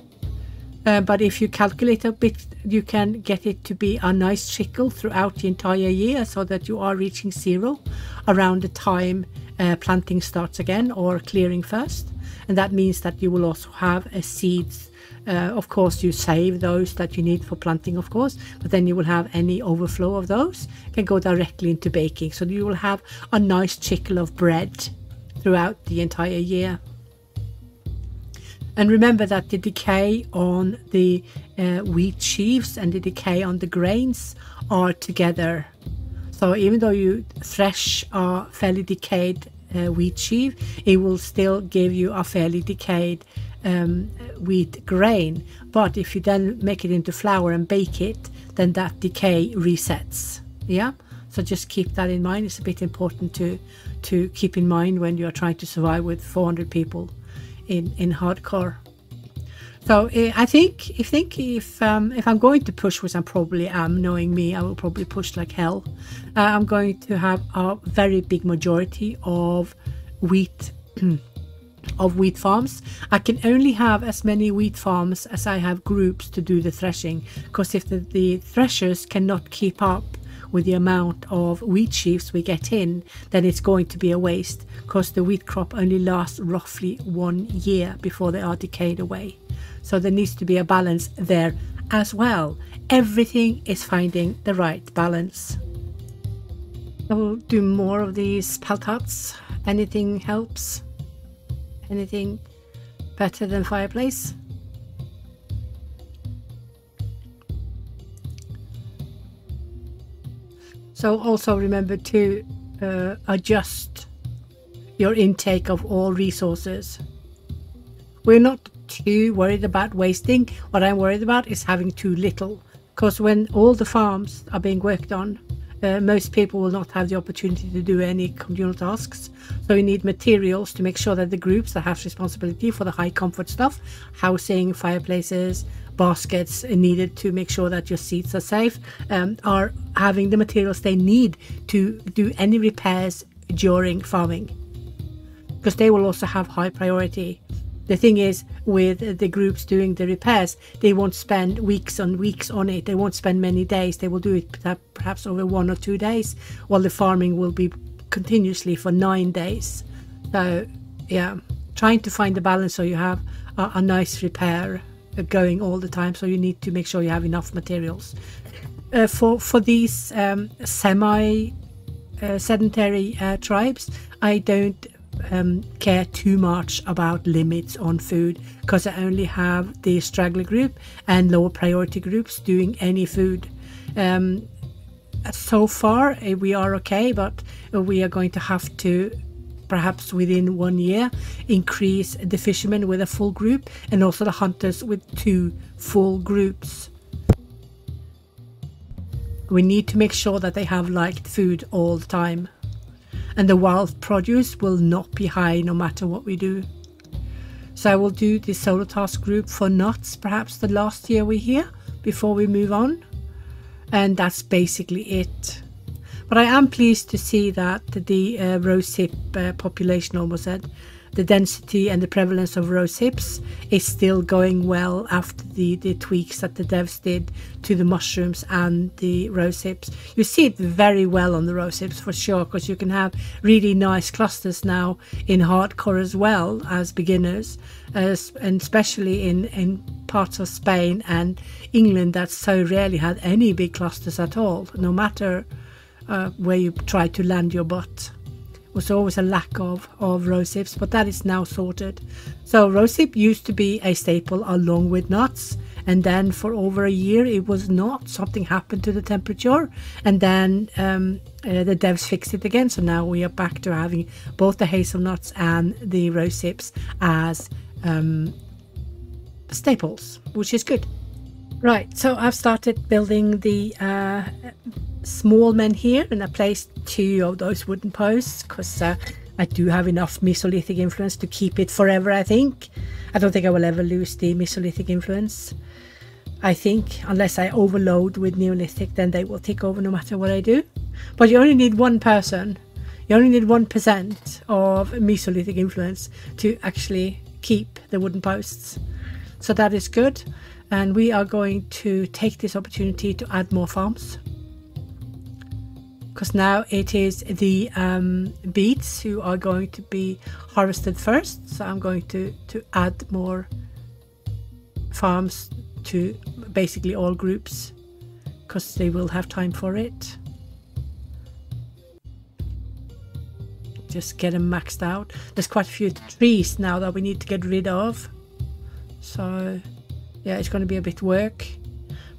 Uh, but if you calculate a bit, you can get it to be a nice trickle throughout the entire year so that you are reaching zero around the time uh, planting starts again or clearing first. And that means that you will also have a seeds. Uh, of course, you save those that you need for planting, of course, but then you will have any overflow of those can go directly into baking. So you will have a nice trickle of bread throughout the entire year. And remember that the decay on the uh, wheat sheaves and the decay on the grains are together. So even though you thresh a fairly decayed uh, wheat sheaf, it will still give you a fairly decayed um, wheat grain. But if you then make it into flour and bake it, then that decay resets. Yeah. So just keep that in mind. It's a bit important to to keep in mind when you are trying to survive with 400 people in in hardcore. So uh, I think if think if um, if I'm going to push, which I probably am, knowing me, I will probably push like hell. Uh, I'm going to have a very big majority of wheat. [CLEARS THROAT] of wheat farms. I can only have as many wheat farms as I have groups to do the threshing because if the, the threshers cannot keep up with the amount of wheat sheaves we get in, then it's going to be a waste because the wheat crop only lasts roughly one year before they are decayed away. So there needs to be a balance there as well. Everything is finding the right balance. I will do more of these peltats. Anything helps. Anything better than fireplace. So also remember to uh, adjust your intake of all resources. We're not too worried about wasting. What I'm worried about is having too little. Because when all the farms are being worked on, uh, most people will not have the opportunity to do any communal tasks. So we need materials to make sure that the groups that have responsibility for the high comfort stuff, housing, fireplaces, baskets needed to make sure that your seats are safe, um, are having the materials they need to do any repairs during farming. Because they will also have high priority. The thing is, with the groups doing the repairs, they won't spend weeks on weeks on it. They won't spend many days. They will do it perhaps over one or two days, while the farming will be continuously for nine days. So, yeah, trying to find the balance so you have a, a nice repair going all the time. So you need to make sure you have enough materials. Uh, for for these um, semi uh, sedentary uh, tribes, I don't um, care too much about limits on food because I only have the straggler group and lower priority groups doing any food. Um, so far, uh, we are okay, but we are going to have to perhaps within one year increase the fishermen with a full group and also the hunters with two full groups. We need to make sure that they have liked food all the time and the wild produce will not be high no matter what we do. So I will do the solo task group for nuts perhaps the last year we're here before we move on. And that's basically it. But I am pleased to see that the uh, rosehip uh, population almost said the density and the prevalence of rose hips is still going well after the, the tweaks that the devs did to the mushrooms and the rose hips. You see it very well on the rose hips for sure, because you can have really nice clusters now in hardcore as well as beginners, as, and especially in, in parts of Spain and England that so rarely had any big clusters at all, no matter uh, where you try to land your butt was always a lack of, of rose hips, but that is now sorted. So rosehip used to be a staple along with nuts, and then for over a year it was not. Something happened to the temperature, and then um, uh, the devs fixed it again. So now we are back to having both the hazelnuts and the rosehips as um, staples, which is good. Right, so I've started building the uh, small menhir and I placed two of those wooden posts because uh, I do have enough Mesolithic influence to keep it forever, I think. I don't think I will ever lose the Mesolithic influence. I think, unless I overload with Neolithic, then they will take over no matter what I do. But you only need one person, you only need 1% of Mesolithic influence to actually keep the wooden posts. So that is good. And we are going to take this opportunity to add more farms because now it is the um, beets who are going to be harvested first. So I'm going to, to add more farms to basically all groups because they will have time for it. Just get them maxed out. There's quite a few trees now that we need to get rid of. So yeah, it's going to be a bit work.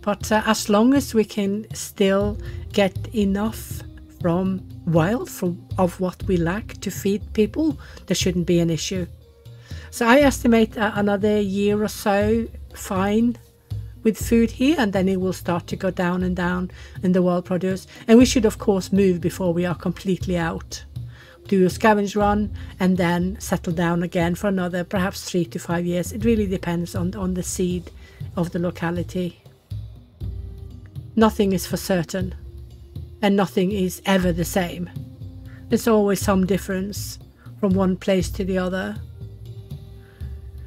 But uh, as long as we can still get enough from wild from of what we lack to feed people, there shouldn't be an issue. So I estimate another year or so fine with food here and then it will start to go down and down in the wild produce. And we should of course move before we are completely out. Do a scavenge run and then settle down again for another perhaps three to five years. It really depends on on the seed of the locality. Nothing is for certain and nothing is ever the same. There's always some difference from one place to the other.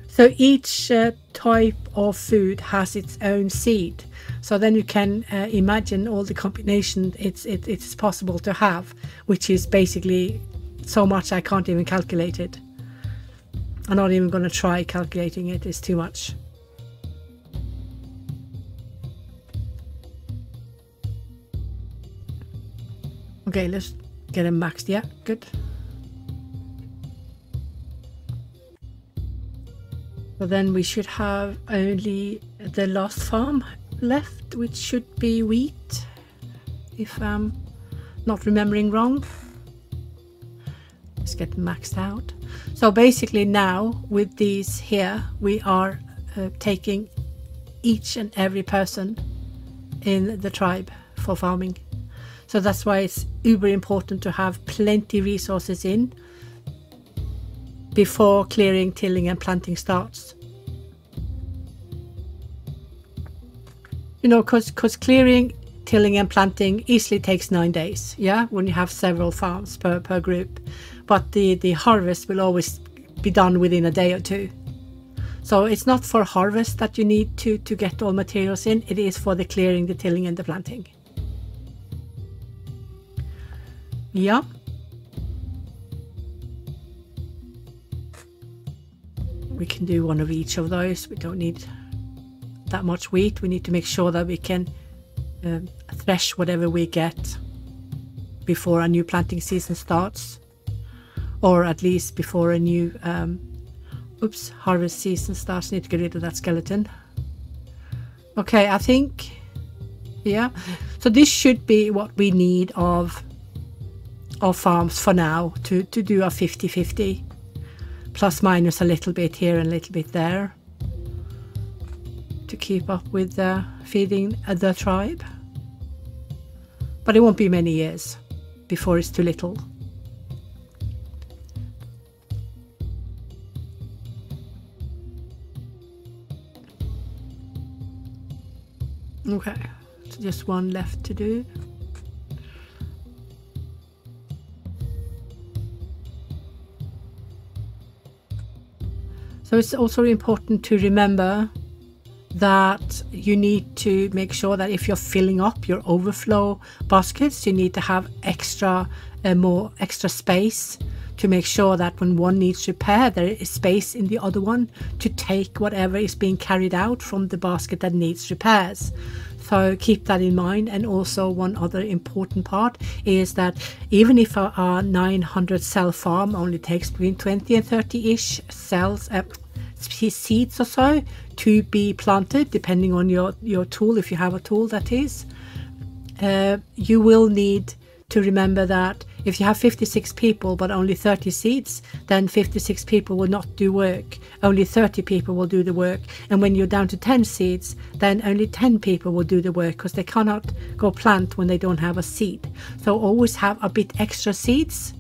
So each uh, type of food has its own seed. So then you can uh, imagine all the combination it's it, it's possible to have, which is basically so much I can't even calculate it. I'm not even going to try calculating it. It's too much. Okay, let's get him maxed. Yeah, good. So then we should have only the last farm left, which should be wheat, if I'm not remembering wrong. Let's get maxed out. So basically now with these here, we are uh, taking each and every person in the tribe for farming. So that's why it's uber important to have plenty resources in before clearing, tilling and planting starts. You know, because clearing, tilling and planting easily takes nine days, yeah, when you have several farms per, per group. But the, the harvest will always be done within a day or two. So it's not for harvest that you need to, to get all materials in, it is for the clearing, the tilling and the planting. Yeah. We can do one of each of those. We don't need that much wheat. We need to make sure that we can uh, thresh whatever we get before a new planting season starts. Or at least before a new um, oops, harvest season starts. Need to get rid of that skeleton. Okay, I think, yeah. So this should be what we need of of farms for now to, to do a 50-50 plus minus a little bit here and a little bit there to keep up with uh, feeding the tribe. But it won't be many years before it's too little. Okay, so just one left to do. So it's also important to remember that you need to make sure that if you're filling up your overflow baskets, you need to have extra uh, more extra space to make sure that when one needs repair, there is space in the other one to take whatever is being carried out from the basket that needs repairs. So keep that in mind. And also, one other important part is that even if our, 900 cell farm only takes between 20 and 30 ish cells, uh, seeds or so to be planted, depending on your, your tool, if you have a tool that is, uh, you will need to remember that if you have 56 people but only 30 seats, then 56 people will not do work. Only 30 people will do the work. And when you're down to 10 seats, then only 10 people will do the work because they cannot go plant when they don't have a seed. So always have a bit extra seats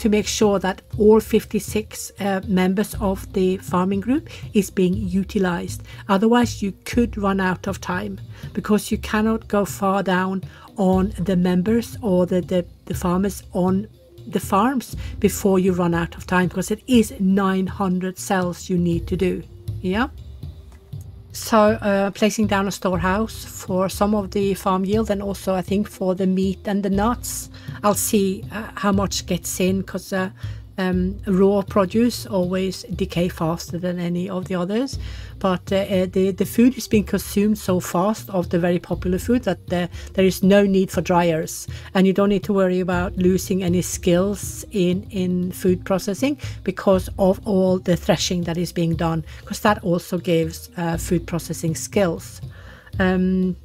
to make sure that all 56 uh, members of the farming group is being utilized. Otherwise, you could run out of time because you cannot go far down on the members or the, the, the farmers on the farms before you run out of time because it is 900 cells you need to do. Yeah. So uh, placing down a storehouse for some of the farm yield and also I think for the meat and the nuts. I'll see uh, how much gets in because uh, um, raw produce always decay faster than any of the others. But uh, uh, the, the food is being consumed so fast of the very popular food that there is no need for dryers. And you don't need to worry about losing any skills in, in food processing because of all the threshing that is being done, because that also gives uh, food processing skills. Um,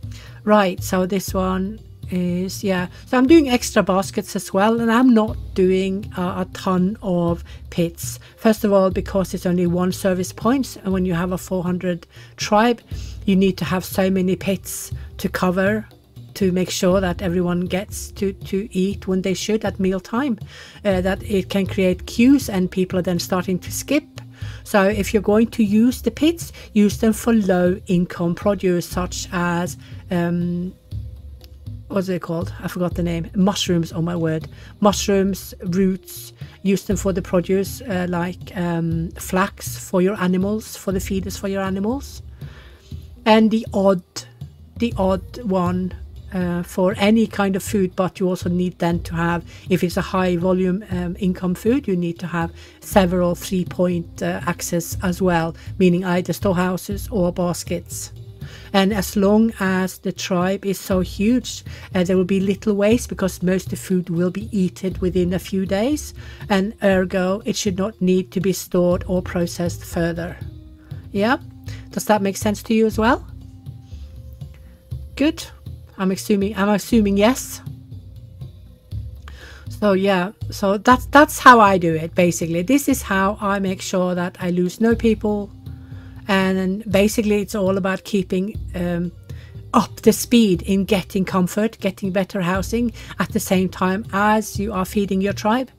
right, so this one is yeah. So i'm doing extra baskets as well and i'm not doing uh, a ton of pits. First of all because it's only one service points point and when you have a 400 tribe you need to have so many pits to cover to make sure that everyone gets to, to eat when they should at mealtime uh, that it can create queues and people are then starting to skip. So if you're going to use the pits use them for low income produce such as um, what's it called? I forgot the name. Mushrooms, oh my word. Mushrooms, roots, use them for the produce, uh, like um, flax for your animals, for the feeders for your animals. And the odd, the odd one uh, for any kind of food, but you also need then to have, if it's a high volume um, income food, you need to have several three point uh, access as well, meaning either storehouses or baskets. And as long as the tribe is so huge, uh, there will be little waste because most of the food will be eaten within a few days, and ergo, it should not need to be stored or processed further. Yeah, does that make sense to you as well? Good. I'm assuming. I'm assuming yes. So yeah, so that's that's how I do it basically. This is how I make sure that I lose no people and basically it's all about keeping um, up the speed in getting comfort, getting better housing at the same time as you are feeding your tribe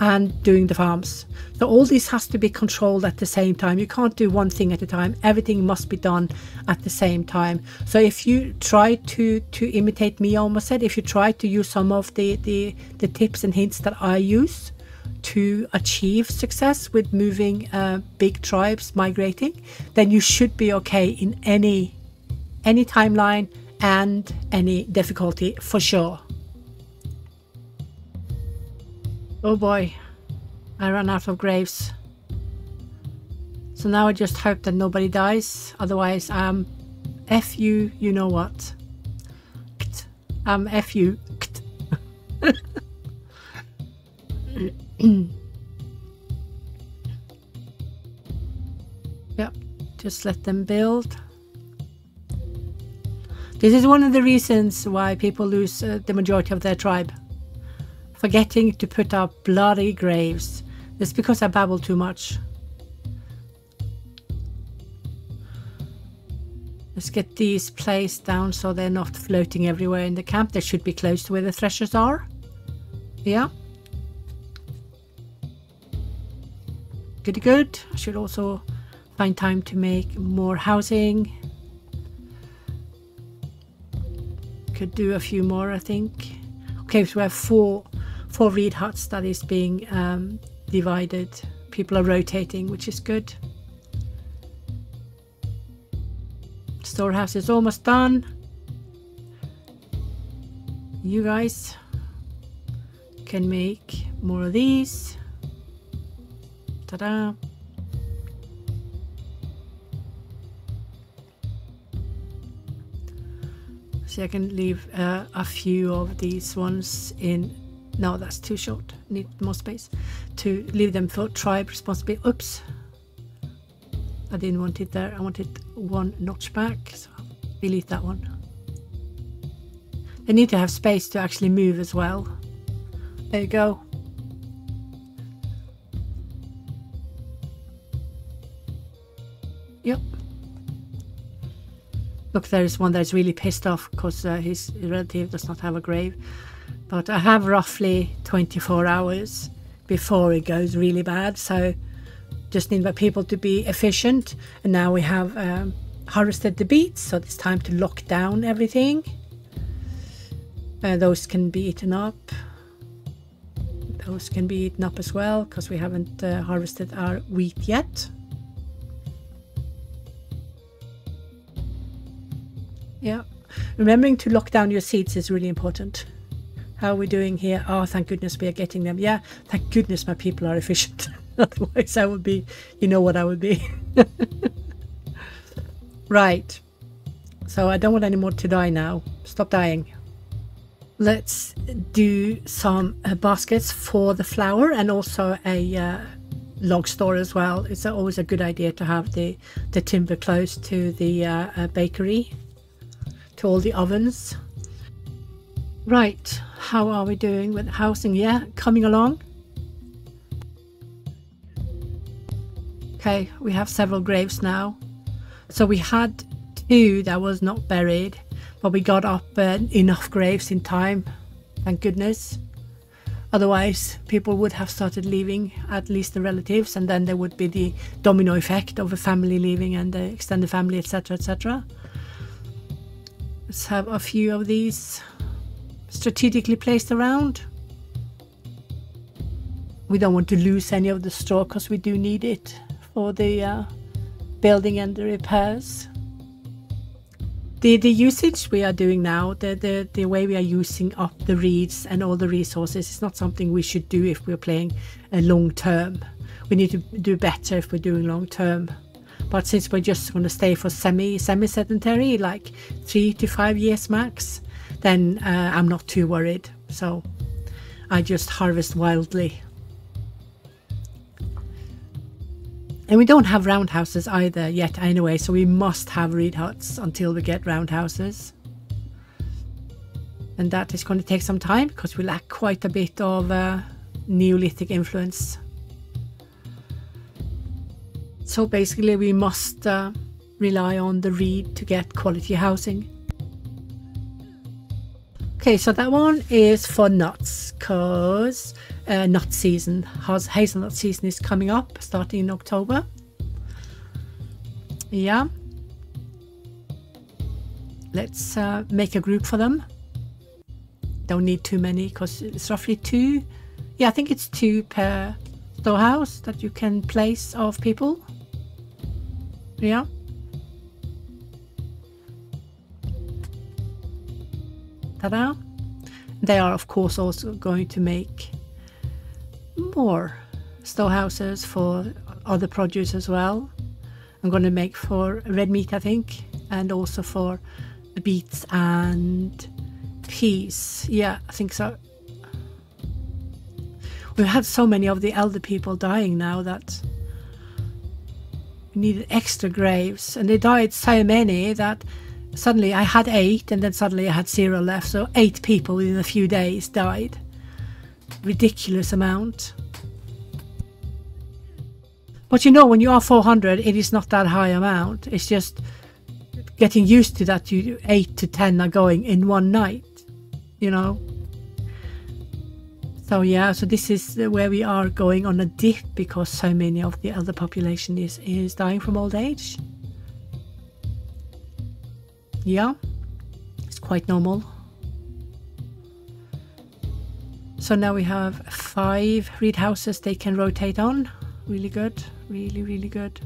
and doing the farms. So all this has to be controlled at the same time. You can't do one thing at a time. Everything must be done at the same time. So if you try to to imitate me, almost said, if you try to use some of the the, the tips and hints that I use, to achieve success with moving uh, big tribes migrating, then you should be okay in any any timeline and any difficulty for sure. Oh boy, I ran out of graves. So now I just hope that nobody dies. Otherwise, I'm F you, you know what. I'm F you. [LAUGHS] [CLEARS THROAT] yep, just let them build. This is one of the reasons why people lose uh, the majority of their tribe. Forgetting to put up bloody graves. It's because I babble too much. Let's get these placed down so they're not floating everywhere in the camp. They should be close to where the threshers are. Yeah. good good. I should also find time to make more housing. Could do a few more I think. Okay so we have four four reed huts that is being um, divided. People are rotating which is good. Storehouse is almost done. You guys can make more of these. Ta-da! So I can leave uh, a few of these ones in. No, that's too short. Need more space to leave them for tribe responsibility. Oops. I didn't want it there. I wanted one notch back. So delete that one. They need to have space to actually move as well. There you go. Look, there's one that's really pissed off because uh, his relative does not have a grave. But I have roughly 24 hours before it goes really bad. So just need my people to be efficient. And now we have um, harvested the beets, so it's time to lock down everything. Uh, those can be eaten up. Those can be eaten up as well because we haven't uh, harvested our wheat yet. Yeah. Remembering to lock down your seeds is really important. How are we doing here? Oh, thank goodness we are getting them. Yeah, thank goodness my people are efficient. [LAUGHS] Otherwise, I would be, you know what I would be. [LAUGHS] right. So I don't want any more to die now. Stop dying. Let's do some uh, baskets for the flour and also a uh, log store as well. It's always a good idea to have the, the timber close to the uh, uh bakery to all the ovens. Right, how are we doing with housing? Yeah, coming along. Okay, we have several graves now. So we had two that was not buried, but we got up uh, enough graves in time, thank goodness. Otherwise, people would have started leaving, at least the relatives, and then there would be the domino effect of a family leaving and the extended family, etc., etc. Let's have a few of these strategically placed around. We don't want to lose any of the straw because we do need it for the uh, building and the repairs. The, the usage we are doing now, the, the, the way we are using up the reeds and all the resources is not something we should do if we're playing a long term. We need to do better if we're doing long term. But since we're just going to stay for semi semi sedentary, like three to five years max, then uh, I'm not too worried. So I just harvest wildly. And we don't have roundhouses either yet anyway, so we must have reed huts until we get roundhouses. And that is going to take some time because we lack quite a bit of uh, Neolithic influence. So basically we must uh, rely on the reed to get quality housing. Okay, so that one is for nuts because uh, nut season, hazelnut season is coming up starting in October. Yeah. Let's uh, make a group for them. Don't need too many because it's roughly two. Yeah, I think it's two per storehouse that you can place of people. Yeah. Ta-da! They are of course also going to make more storehouses for other produce as well. I'm going to make for red meat I think and also for the beets and peas. Yeah, I think so. We've had so many of the elder people dying now that needed extra graves, and they died so many that suddenly I had eight, and then suddenly I had zero left. So eight people within a few days died. Ridiculous amount. But you know, when you are 400, it is not that high amount. It's just getting used to that. You eight to ten are going in one night. You know. So yeah, so this is where we are going on a dip because so many of the elder population is, is dying from old age. Yeah, it's quite normal. So now we have five reed houses they can rotate on. Really good, really, really good.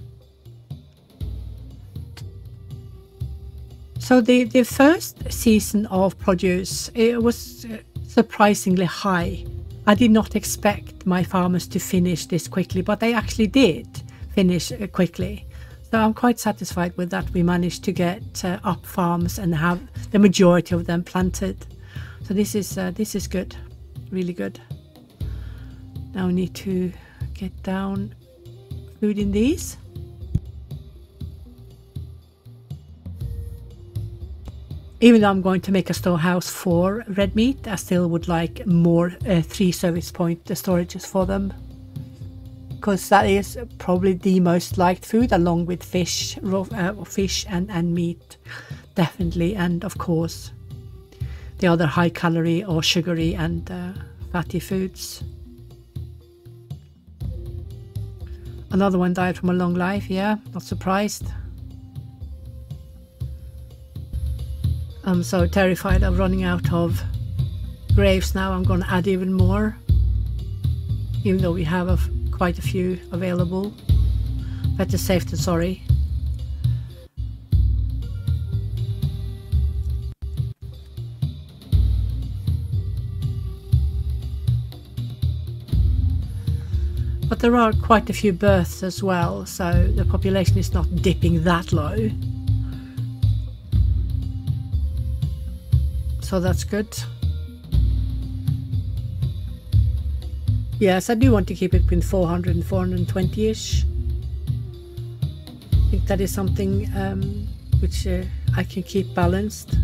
So the, the first season of produce, it was surprisingly high. I did not expect my farmers to finish this quickly, but they actually did finish uh, quickly. So I'm quite satisfied with that. We managed to get uh, up farms and have the majority of them planted. So this is uh, this is good, really good. Now we need to get down food in these. Even though I'm going to make a storehouse for red meat, I still would like more uh, three service point storages for them. Because that is probably the most liked food along with fish, raw, uh, fish and, and meat, definitely. And of course, the other high calorie or sugary and uh, fatty foods. Another one died from a long life, yeah, not surprised. I'm so terrified of running out of graves now. I'm going to add even more, even though we have a, quite a few available. Better safe than sorry. But there are quite a few births as well, so the population is not dipping that low. So that's good. Yes, I do want to keep it between 400 and 420-ish. I think that is something um, which uh, I can keep balanced.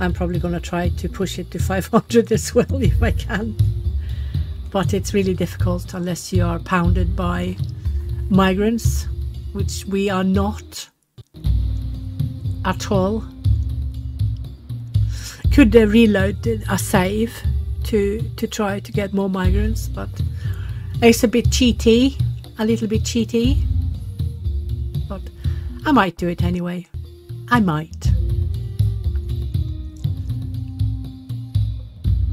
I'm probably going to try to push it to [LAUGHS] 500 as well if I can. But it's really difficult unless you are pounded by migrants, which we are not at all could reload a save to to try to get more migrants, but it's a bit cheaty, a little bit cheaty. But I might do it anyway. I might.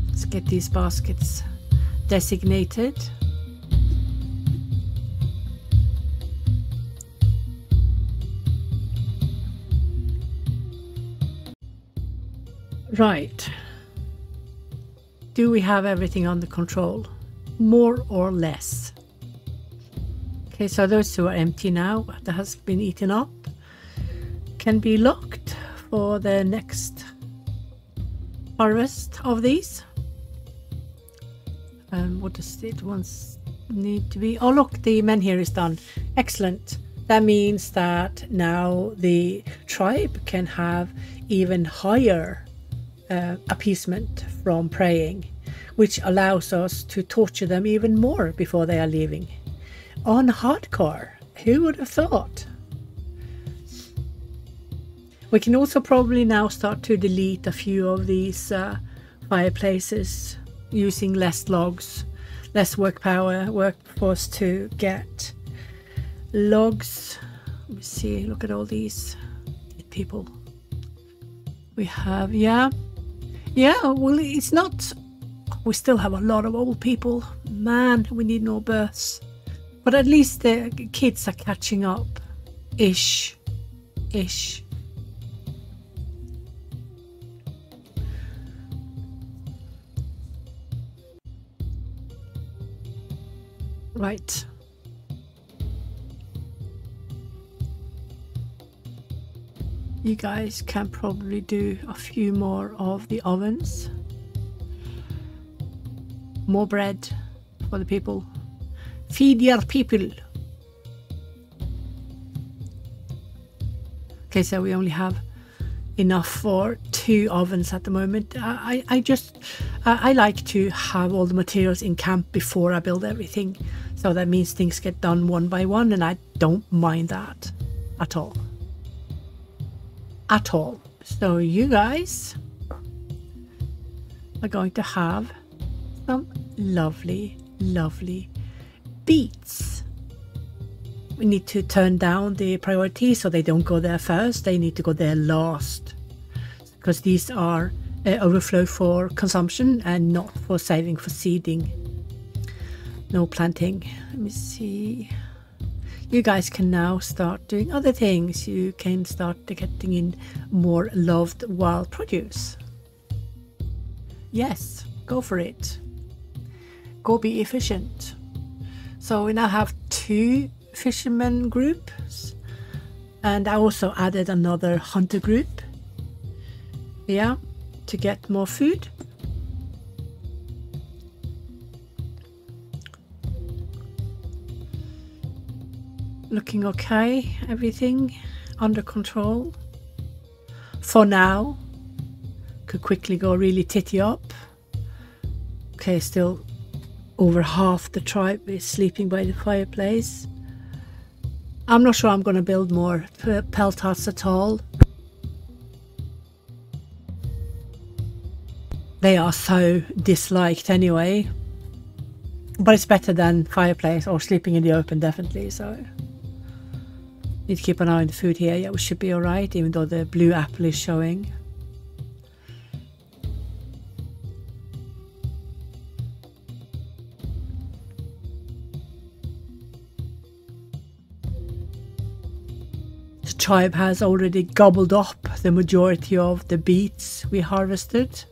Let's get these baskets designated. Right. Do we have everything under control? More or less. Okay, so those two are empty now. That has been eaten up. Can be locked for the next harvest of these. Um, what does it once need to be? Oh, look, the menhir here is done. Excellent. That means that now the tribe can have even higher uh, appeasement from praying, which allows us to torture them even more before they are leaving. On hardcore, who would have thought? We can also probably now start to delete a few of these uh, fireplaces using less logs, less work power, workforce to get logs. Let me see, look at all these people. We have, yeah, yeah, well, it's not. We still have a lot of old people. Man, we need more births. But at least the kids are catching up. Ish. Ish. Right. You guys can probably do a few more of the ovens. More bread for the people. Feed your people. Okay so we only have enough for two ovens at the moment. I i just i like to have all the materials in camp before i build everything. So that means things get done one by one and i don't mind that at all at all. So you guys are going to have some lovely, lovely beets. We need to turn down the priority so they don't go there first. They need to go there last because these are uh, overflow for consumption and not for saving for seeding. No planting. Let me see. You guys can now start doing other things. You can start getting in more loved wild produce. Yes, go for it. Go be efficient. So we now have two fishermen groups and I also added another hunter group. Yeah, to get more food. Looking okay, everything under control. For now, could quickly go really titty up. Okay, still over half the tribe is sleeping by the fireplace. I'm not sure I'm going to build more pelt huts at all. They are so disliked anyway. But it's better than fireplace or sleeping in the open, definitely, so... Need to keep an eye on the food here. Yeah, we should be alright, even though the blue apple is showing. The tribe has already gobbled up the majority of the beets we harvested.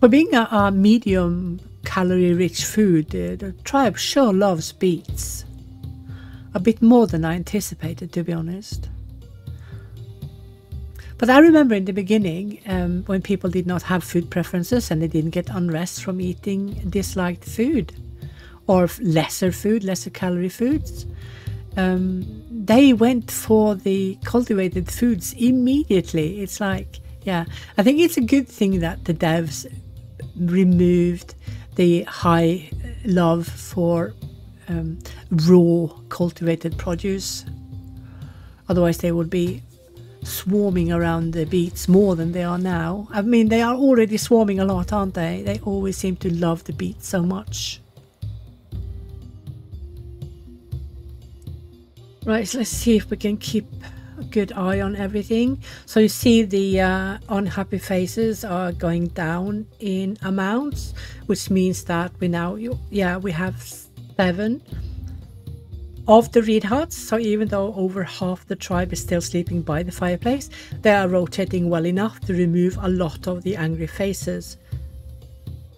For being a, a medium calorie rich food, the, the tribe sure loves beets. A bit more than I anticipated, to be honest. But I remember in the beginning, um, when people did not have food preferences and they didn't get unrest from eating disliked food or lesser food, lesser calorie foods, um, they went for the cultivated foods immediately. It's like, yeah, I think it's a good thing that the devs removed the high love for um, raw cultivated produce. Otherwise, they would be swarming around the beets more than they are now. I mean, they are already swarming a lot, aren't they? They always seem to love the beets so much. Right, so let's see if we can keep good eye on everything. So you see the uh, unhappy faces are going down in amounts, which means that we now, yeah, we have seven of the reed huts. So even though over half the tribe is still sleeping by the fireplace, they are rotating well enough to remove a lot of the angry faces.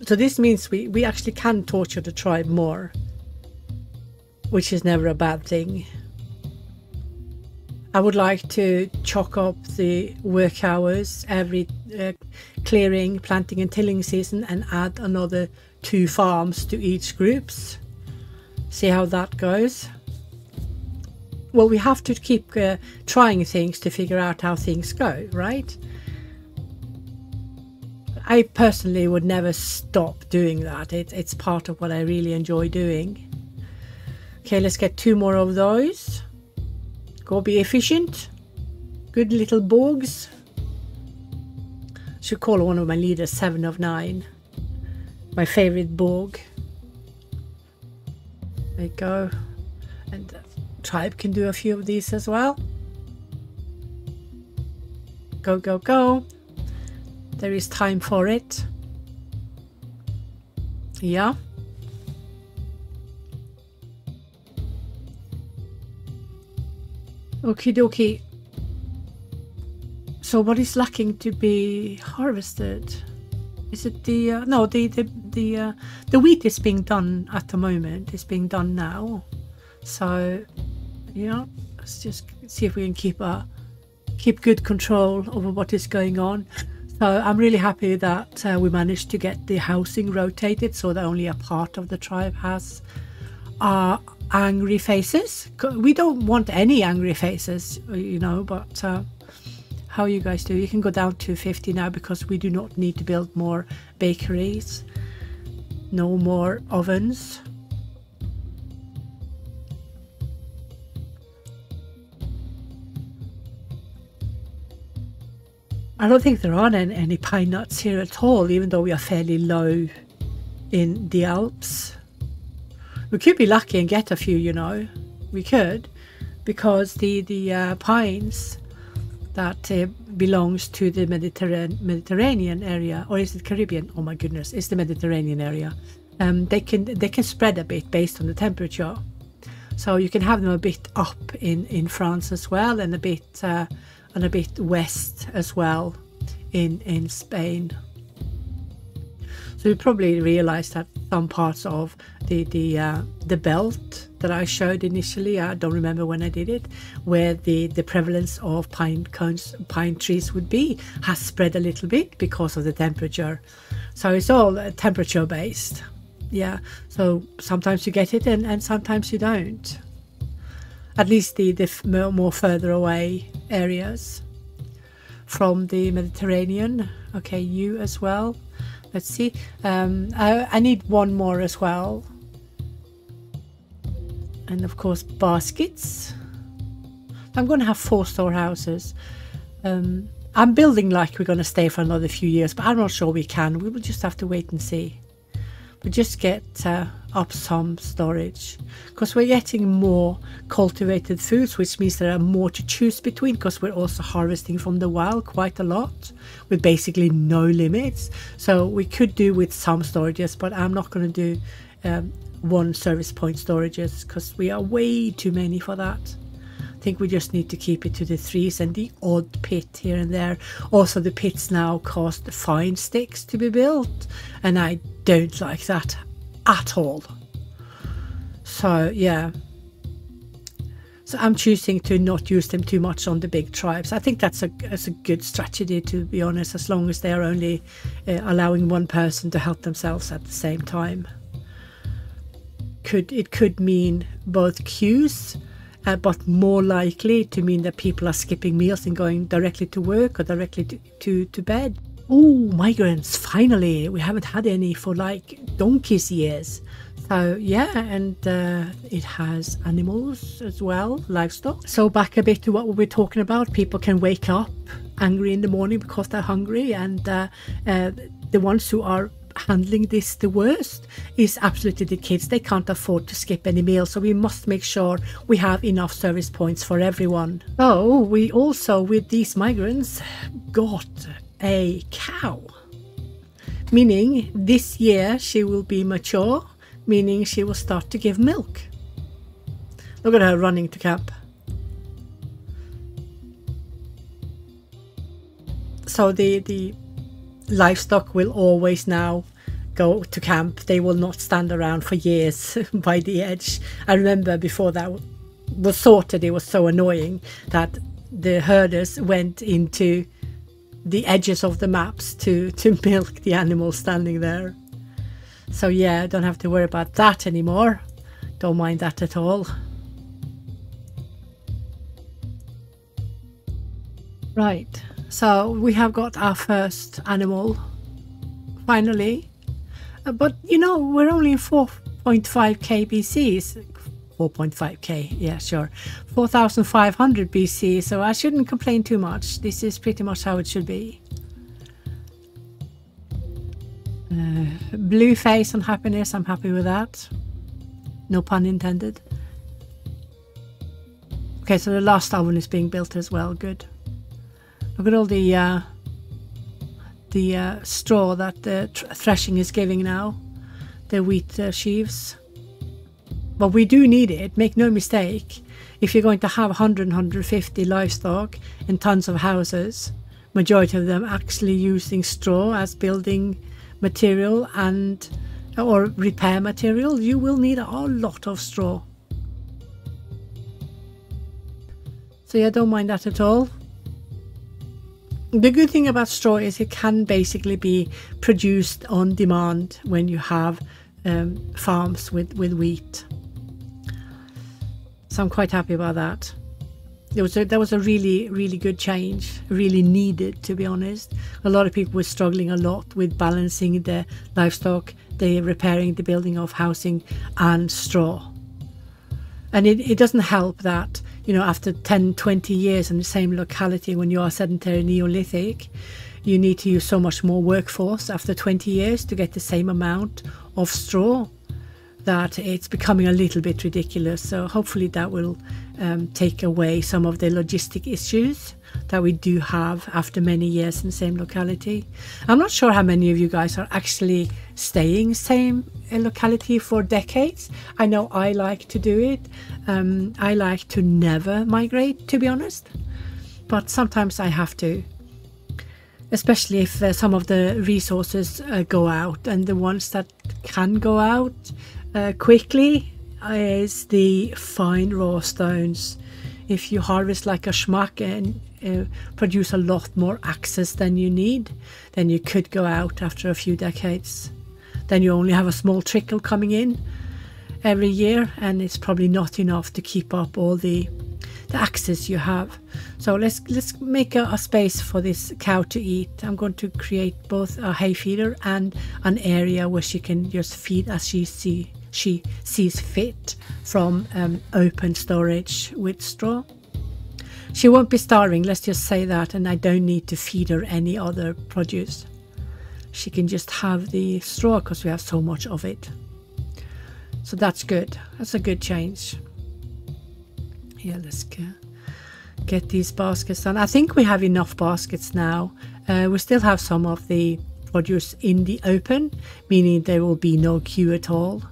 So this means we, we actually can torture the tribe more, which is never a bad thing. I would like to chalk up the work hours every uh, clearing, planting and tilling season and add another two farms to each groups. See how that goes. Well, we have to keep uh, trying things to figure out how things go, right? I personally would never stop doing that. It, it's part of what I really enjoy doing. Okay, let's get two more of those. Go be efficient. Good little borgs. Should call one of my leaders seven of nine. My favorite borg. There you go. And the tribe can do a few of these as well. Go, go, go. There is time for it. Yeah. Okie dokie. So what is lacking to be harvested? Is it the uh, no the the the uh, the wheat is being done at the moment. It's being done now. So yeah, let's just see if we can keep a keep good control over what is going on. So I'm really happy that uh, we managed to get the housing rotated so that only a part of the tribe has uh, angry faces. We don't want any angry faces, you know, but uh, how you guys do. You can go down to 50 now because we do not need to build more bakeries. No more ovens. I don't think there are any, any pine nuts here at all, even though we are fairly low in the Alps. We could be lucky and get a few, you know. We could, because the the uh, pines that uh, belongs to the Mediterranean Mediterranean area, or is it Caribbean? Oh my goodness, it's the Mediterranean area. um, they can they can spread a bit based on the temperature. So you can have them a bit up in in France as well, and a bit uh, and a bit west as well in in Spain. So you probably realized that some parts of the the uh, the belt that I showed initially, I don't remember when I did it, where the the prevalence of pine cones, pine trees would be, has spread a little bit because of the temperature. So it's all uh, temperature based. Yeah. So sometimes you get it and, and sometimes you don't. At least the, the more further away areas from the Mediterranean. Okay, you as well. Let's see. Um, I, I need one more as well. And of course, baskets. I'm going to have four storehouses. Um, I'm building like we're going to stay for another few years, but I'm not sure we can. We will just have to wait and see. We just get uh, up some storage because we're getting more cultivated foods, which means there are more to choose between because we're also harvesting from the wild quite a lot with basically no limits. So we could do with some storages, but I'm not going to do um, one service point storages because we are way too many for that. I think we just need to keep it to the threes and the odd pit here and there. Also, the pits now cost fine sticks to be built, and I don't like that at all. So yeah. So I'm choosing to not use them too much on the big tribes. I think that's a that's a good strategy to be honest, as long as they are only uh, allowing one person to help themselves at the same time. Could it could mean both queues, uh, but more likely to mean that people are skipping meals and going directly to work or directly to, to, to bed. Oh, migrants, finally. We haven't had any for like donkey's years. So yeah, and uh, it has animals as well, livestock. So back a bit to what we were talking about. People can wake up angry in the morning because they're hungry, and uh, uh, the ones who are handling this the worst is absolutely the kids. They can't afford to skip any meal, so we must make sure we have enough service points for everyone. Oh, we also, with these migrants, got a cow. Meaning this year she will be mature, meaning she will start to give milk. Look at her running to camp. So the, the livestock will always now go to camp. They will not stand around for years [LAUGHS] by the edge. I remember before that was sorted, it was so annoying that the herders went into the edges of the maps to to [LAUGHS] milk the animals standing there. So yeah, don't have to worry about that anymore. Don't mind that at all. Right, so we have got our first animal, finally. Uh, but you know, we're only in 4.5 kbcs, 4.5k yeah sure. 4500 bc so i shouldn't complain too much. This is pretty much how it should be. Uh, blue face and happiness i'm happy with that. No pun intended. Okay so the last oven is being built as well. Good. Look at all the uh, the uh, straw that the threshing is giving now. The wheat uh, sheaves but we do need it, make no mistake. If you're going to have 100 150 livestock and tons of houses, majority of them actually using straw as building material and or repair material, you will need a lot of straw. So yeah, don't mind that at all. The good thing about straw is it can basically be produced on demand when you have um, farms with, with wheat. So I'm quite happy about that. There was a, that was a really really good change, really needed to be honest. A lot of people were struggling a lot with balancing the livestock, the repairing, the building of housing, and straw. And it, it doesn't help that you know after 10, 20 years in the same locality when you are sedentary Neolithic, you need to use so much more workforce after 20 years to get the same amount of straw that it's becoming a little bit ridiculous. So hopefully that will um, take away some of the logistic issues that we do have after many years in the same locality. I'm not sure how many of you guys are actually staying same uh, locality for decades. I know I like to do it. Um, I like to never migrate, to be honest, but sometimes I have to. Especially if uh, some of the resources uh, go out, and the ones that can go out uh, quickly is the fine raw stones. If you harvest like a schmuck and uh, produce a lot more access than you need, then you could go out after a few decades. Then you only have a small trickle coming in every year, and it's probably not enough to keep up all the the access you have. So let's let's make a, a, space for this cow to eat. I'm going to create both a hay feeder and an area where she can just feed as she see she sees fit from um, open storage with straw. She won't be starving, let's just say that, and I don't need to feed her any other produce. She can just have the straw because we have so much of it. So that's good. That's a good change. Yeah, let's get these baskets done. I think we have enough baskets now. Uh, we still have some of the produce in the open, meaning there will be no queue at all.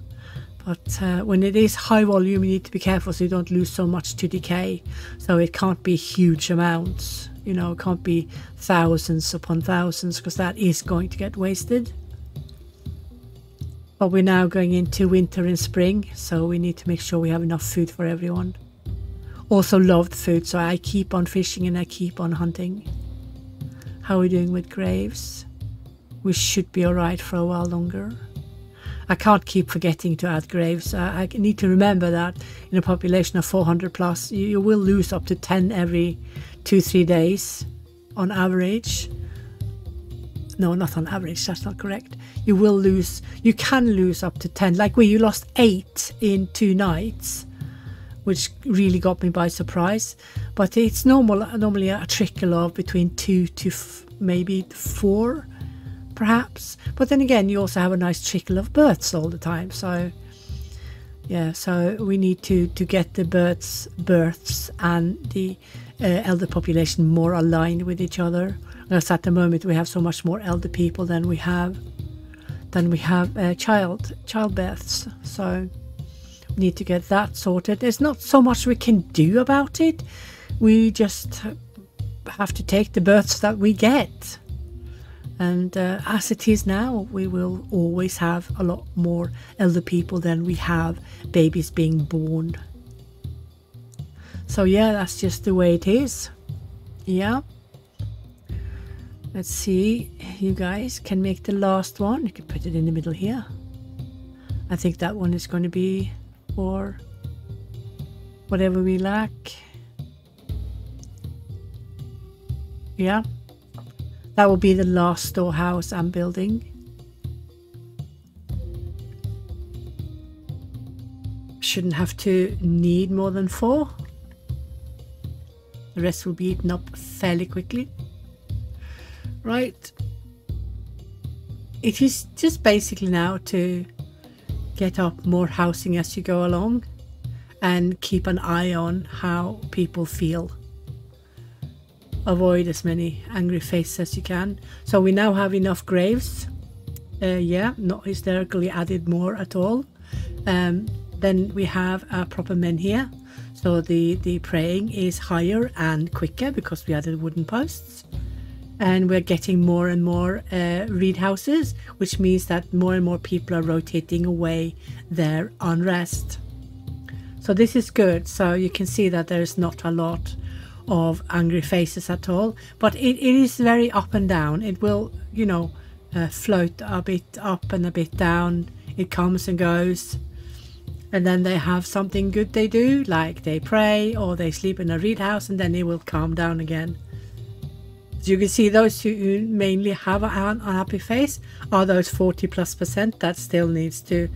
But uh, when it is high volume, you need to be careful so you don't lose so much to decay. So it can't be huge amounts, you know, it can't be thousands upon thousands because that is going to get wasted. But we're now going into winter and spring, so we need to make sure we have enough food for everyone. Also loved food, so I keep on fishing and I keep on hunting. How are we doing with graves? We should be alright for a while longer. I can't keep forgetting to add graves. I, I need to remember that in a population of 400 plus, you, you will lose up to 10 every two, three days on average. No, not on average, that's not correct. You will lose, you can lose up to 10. Like we, you lost eight in two nights, which really got me by surprise. But it's normal, normally a trickle of between two to maybe four perhaps. But then again, you also have a nice trickle of births all the time. So, yeah, so we need to, to get the births, births and the uh, elder population more aligned with each other. Because at the moment we have so much more elder people than we have than we have uh, child childbirths. So need to get that sorted. There's not so much we can do about it. We just have to take the births that we get. And uh, as it is now, we will always have a lot more elder people than we have babies being born. So, yeah, that's just the way it is. Yeah. Let's see. You guys can make the last one. You can put it in the middle here. I think that one is going to be for whatever we lack. Yeah. That will be the last storehouse I'm building. Shouldn't have to need more than four. The rest will be eaten up fairly quickly. Right. It is just basically now to get up more housing as you go along and keep an eye on how people feel avoid as many angry faces as you can. So we now have enough graves. Uh, yeah, not hysterically added more at all. Um, then we have a proper menhir. So the, the praying is higher and quicker because we added wooden posts. And we're getting more and more uh, reed houses, which means that more and more people are rotating away their unrest. So this is good. So you can see that there's not a lot of angry faces at all but it, it is very up and down it will you know uh, float a bit up and a bit down it comes and goes and then they have something good they do like they pray or they sleep in a reed house and then it will calm down again as you can see those who mainly have an unhappy face are those 40 plus percent that still needs to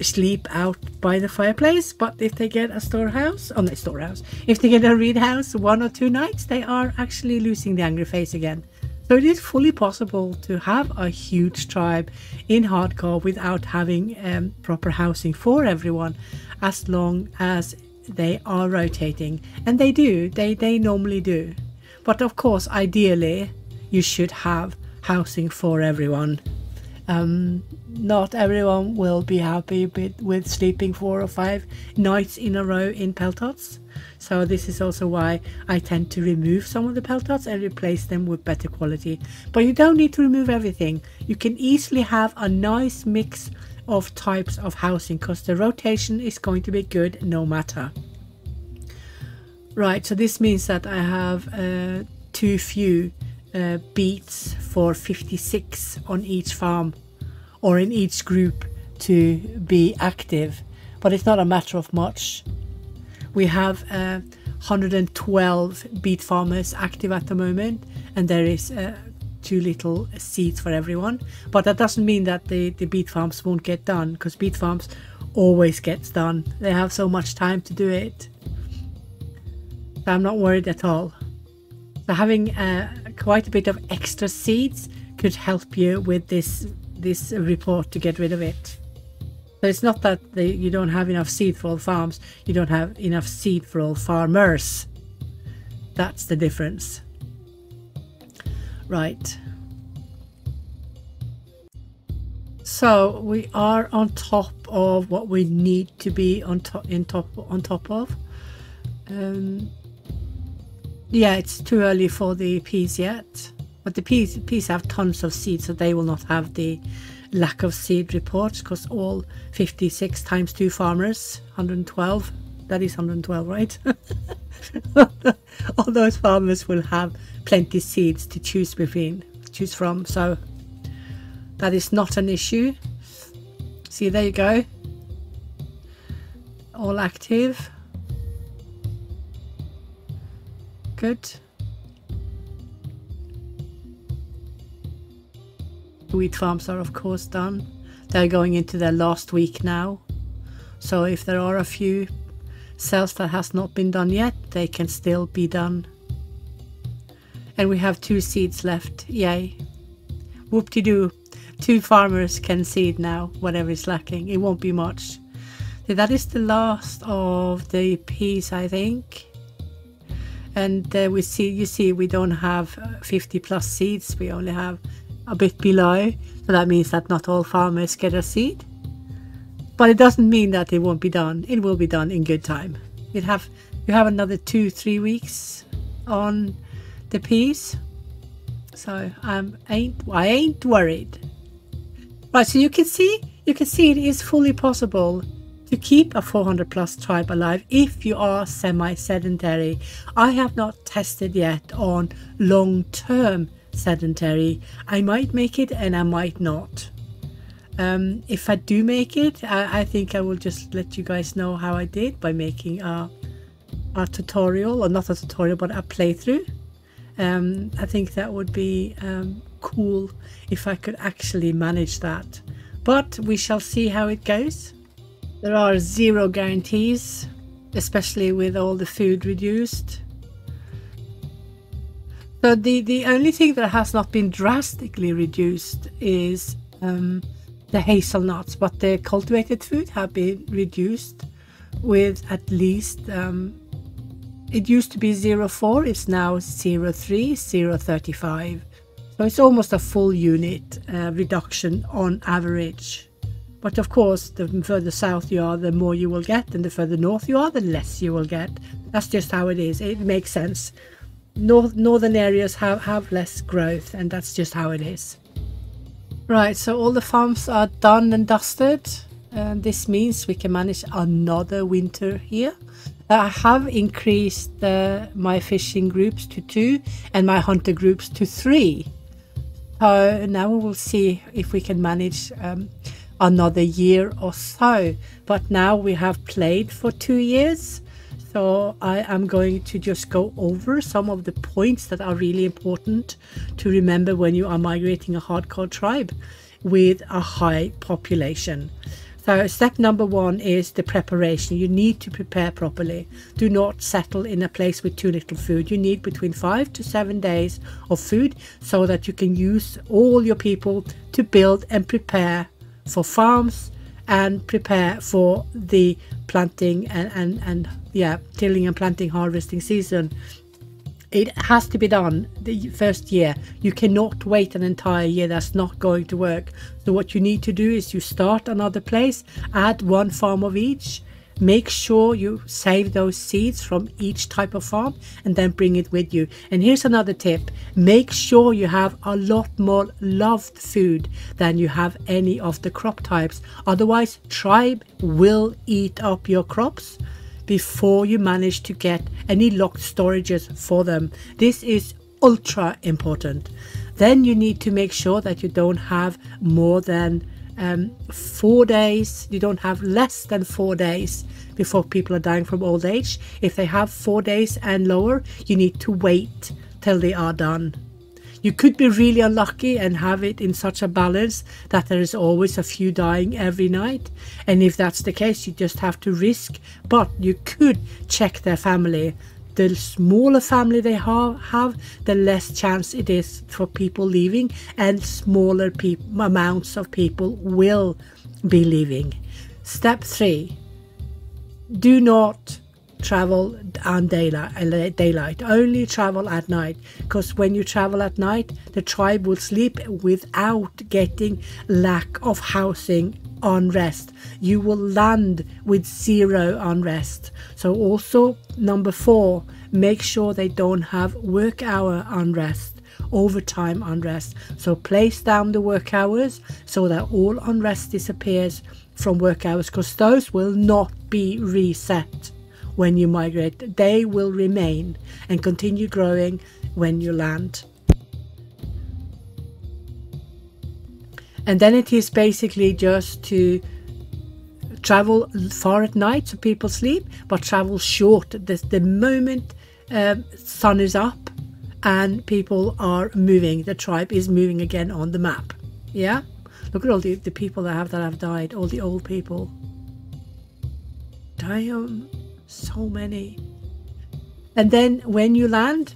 sleep out by the fireplace but if they get a storehouse oh no storehouse if they get a reed house one or two nights they are actually losing the angry face again So it is fully possible to have a huge tribe in hardcore without having um, proper housing for everyone, as long as they are rotating, and they do. They they normally do. But of course, ideally, you should have housing for everyone. Um, not everyone will be happy with, with sleeping four or five nights in a row in pelt huts. So this is also why I tend to remove some of the pelt huts and replace them with better quality. But you don't need to remove everything. You can easily have a nice mix of types of housing because the rotation is going to be good no matter. Right, so this means that I have uh, too few uh, beets for 56 on each farm or in each group to be active, but it's not a matter of much. We have uh, 112 beet farmers active at the moment, and there is uh, too little seeds for everyone. But that doesn't mean that the, the beet farms won't get done, because beet farms always gets done. They have so much time to do it. So I'm not worried at all. So having uh, quite a bit of extra seeds could help you with this this report to get rid of it. So it's not that you don't have enough seed for all farms, you don't have enough seed for all farmers. That's the difference. Right. So we are on top of what we need to be on top in top on top of. Um, yeah, it's too early for the peas yet, but the peas peas have tons of seed, so they will not have the lack of seed reports because all 56 times two farmers 112 that is 112 right? [LAUGHS] All those farmers will have plenty seeds to choose between choose from. So that is not an issue. See there you go. All active good wheat farms are of course done. They're going into their last week now. So if there are a few cells that has not been done yet, they can still be done. And we have two seeds left. Yay. Whoop-de-doo. Two farmers can seed now, whatever is lacking. It won't be much. That is the last of the peas, I think. And uh, we see, you see, we don't have 50 plus seeds. We only have a bit below. So that means that not all farmers get a seed. But it doesn't mean that it won't be done. It will be done in good time. You have you have another two, three weeks on the peas. So I'm ain't I ain't worried. Right, so you can see you can see it is fully possible to keep a 400 plus tribe alive if you are semi-sedentary. I have not tested yet on long-term sedentary. I might make it and I might not. Um, if I do make it, I, I, think I will just let you guys know how I did by making a, a tutorial, or not a tutorial, but a playthrough. Um, I think that would be um, cool if I could actually manage that. But we shall see how it goes. There are zero guarantees, especially with all the food reduced. So the, the only thing that has not been drastically reduced is um, the hazelnuts, but the cultivated food have been reduced with at least, um, it used to be 0.4, it's now 0.3, 0.35. So it's almost a full unit uh, reduction on average. But of course, the further south you are, the more you will get, and the further north you are, the less you will get. That's just how it is. It makes sense north, northern areas have, have less growth and that's just how it is. Right, so all the farms are done and dusted. And this means we can manage another winter here. I have increased uh, my fishing groups to two and my hunter groups to three. So now we will see if we can manage um, another year or so. But now we have played for two years so I am going to just go over some of the points that are really important to remember when you are migrating a hardcore tribe with a high population. So step number one is the preparation. You need to prepare properly. Do not settle in a place with too little food. You need between five to seven days of food so that you can use all your people to build and prepare for farms and prepare for the planting and, and, and yeah, tilling and planting harvesting season it has to be done the first year. You cannot wait an entire year. That's not going to work. So what you need to do is you start another place, add one farm of each, make sure you save those seeds from each type of farm and then bring it with you. And here's another tip. Make sure you have a lot more loved food than you have any of the crop types. Otherwise, tribe will eat up your crops before you manage to get any locked storages for them. This is ultra important. Then you need to make sure that you don't have more than um, four days, you don't have less than four days before people are dying from old age. If they have four days and lower, you need to wait till they are done. You could be really unlucky and have it in such a balance that there is always a few dying every night. And if that's the case, you just have to risk. But you could check their family. The smaller family they have, have the less chance it is for people leaving, and smaller amounts of people will be leaving. Step three do not travel on daylight, uh, daylight. Only travel at night because when you travel at night, the tribe will sleep without getting lack of housing unrest. You will land with zero unrest. So also number four, make sure they don't have work hour unrest overtime unrest. So place down the work hours so that all unrest disappears from work hours because those will not be reset when you migrate. They will remain and continue growing when you land. And then it is basically just to travel far at night so people sleep, but travel short the, the moment um, sun is up and people are moving. The tribe is moving again on the map. Yeah? Look at all the, the people that have that have died, all the old people. Damn so many. And then when you land,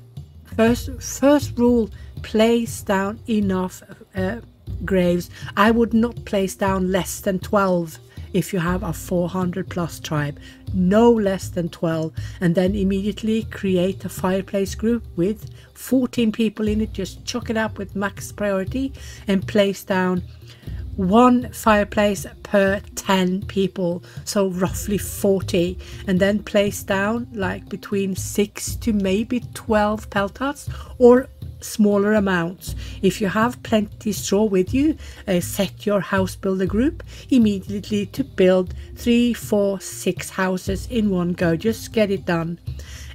first first rule, place down enough uh, graves. I would not place down less than 12 if you have a 400 plus tribe, no less than 12, and then immediately create a fireplace group with 14 people in it. Just chuck it up with max priority and place down one fireplace per 10 people so roughly 40 and then place down like between 6 to maybe 12 pelt huts or smaller amounts. If you have plenty straw with you uh, set your house builder group immediately to build three four six houses in one go. Just get it done.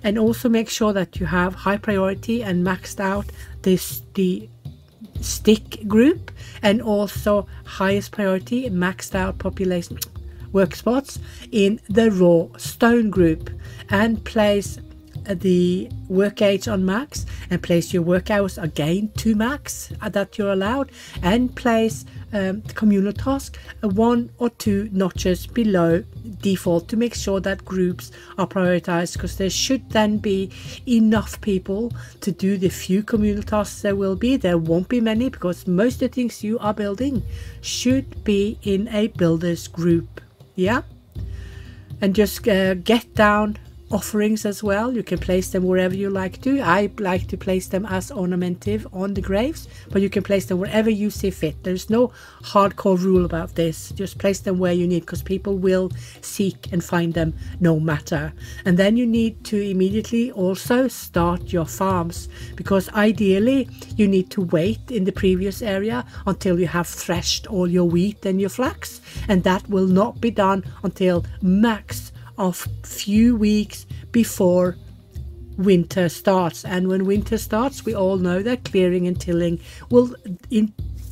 And also make sure that you have high priority and maxed out this the stick group and also highest priority maxed out population work spots in the raw stone group. And place the work age on max and place your work hours again to max that you're allowed and place um, communal task uh, one or two notches below default to make sure that groups are prioritized because there should then be enough people to do the few communal tasks there will be. There won't be many because most of the things you are building should be in a builders group yeah? And just uh, get down offerings as well. You can place them wherever you like to. I like to place them as ornamentive on the graves, but you can place them wherever you see fit. There's no hardcore rule about this. Just place them where you need because people will seek and find them no matter. And then you need to immediately also start your farms because ideally you need to wait in the previous area until you have threshed all your wheat and your flax and that will not be done until max of few weeks before winter starts. And when winter starts, we all know that clearing and tilling will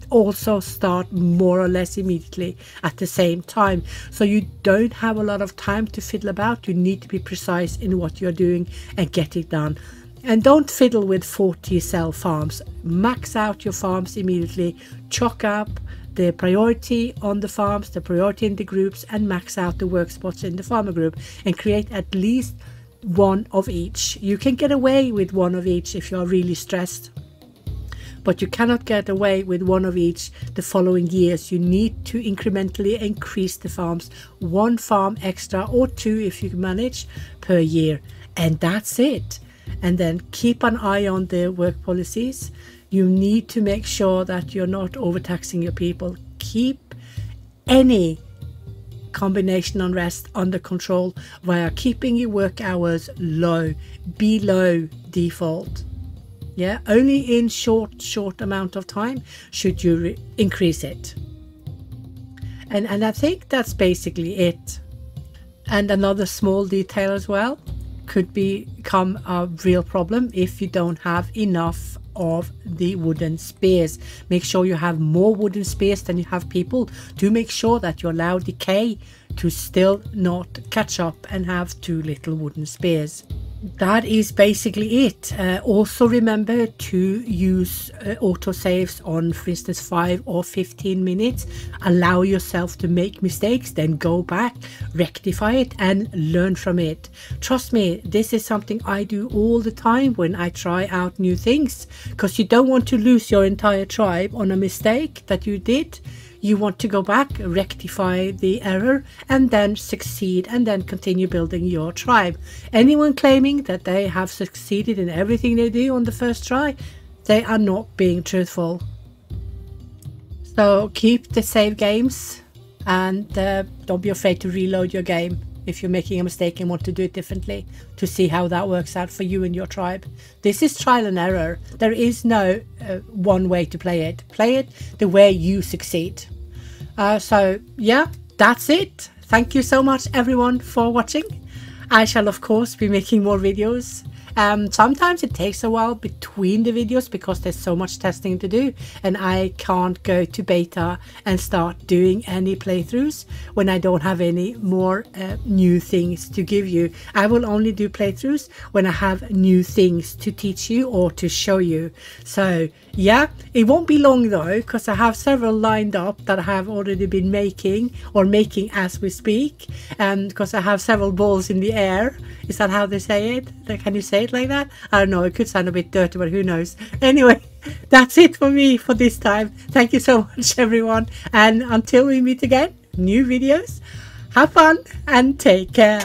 also start more or less immediately at the same time. So you don't have a lot of time to fiddle about. You need to be precise in what you're doing and get it done. And don't fiddle with 40 cell farms. Max out your farms immediately. Chalk up the priority on the farms, the priority in the groups, and max out the work spots in the farmer group and create at least one of each. You can get away with one of each if you're really stressed but you cannot get away with one of each the following years. You need to incrementally increase the farms, one farm extra or two if you manage per year, and that's it. And then keep an eye on the work policies. You need to make sure that you're not overtaxing your people. Keep any combination unrest under control via keeping your work hours low, below default. Yeah only in short short amount of time should you increase it. And and i think that's basically it. And another small detail as well could become a real problem if you don't have enough of the wooden spears. Make sure you have more wooden spears than you have people. To make sure that you allow decay to still not catch up and have too little wooden spears that is basically it. Uh, also remember to use uh, autosaves on for instance 5 or 15 minutes. Allow yourself to make mistakes, then go back, rectify it and learn from it. Trust me, this is something I do all the time when I try out new things because you don't want to lose your entire tribe on a mistake that you did you want to go back, rectify the error, and then succeed and then continue building your tribe. Anyone claiming that they have succeeded in everything they do on the first try, they are not being truthful. So keep the save games and uh, don't be afraid to reload your game if you're making a mistake and want to do it differently to see how that works out for you and your tribe. This is trial and error. There is no uh, one way to play it. Play it the way you succeed. Uh, so yeah, that's it. Thank you so much everyone for watching. I shall of course be making more videos um, sometimes it takes a while between the videos because there's so much testing to do and I can't go to beta and start doing any playthroughs when I don't have any more uh, new things to give you. I will only do playthroughs when I have new things to teach you or to show you. So yeah, it won't be long though because I have several lined up that I have already been making or making as we speak um, and because I have several balls in the air. Is that how they say it? Can you say it like that? I don't know. It could sound a bit dirty, but who knows? [LAUGHS] Anyway, [LAUGHS] that's it for me for this time. Thank you so [LAUGHS] much, everyone. And until we meet again, new videos, have fun and take care.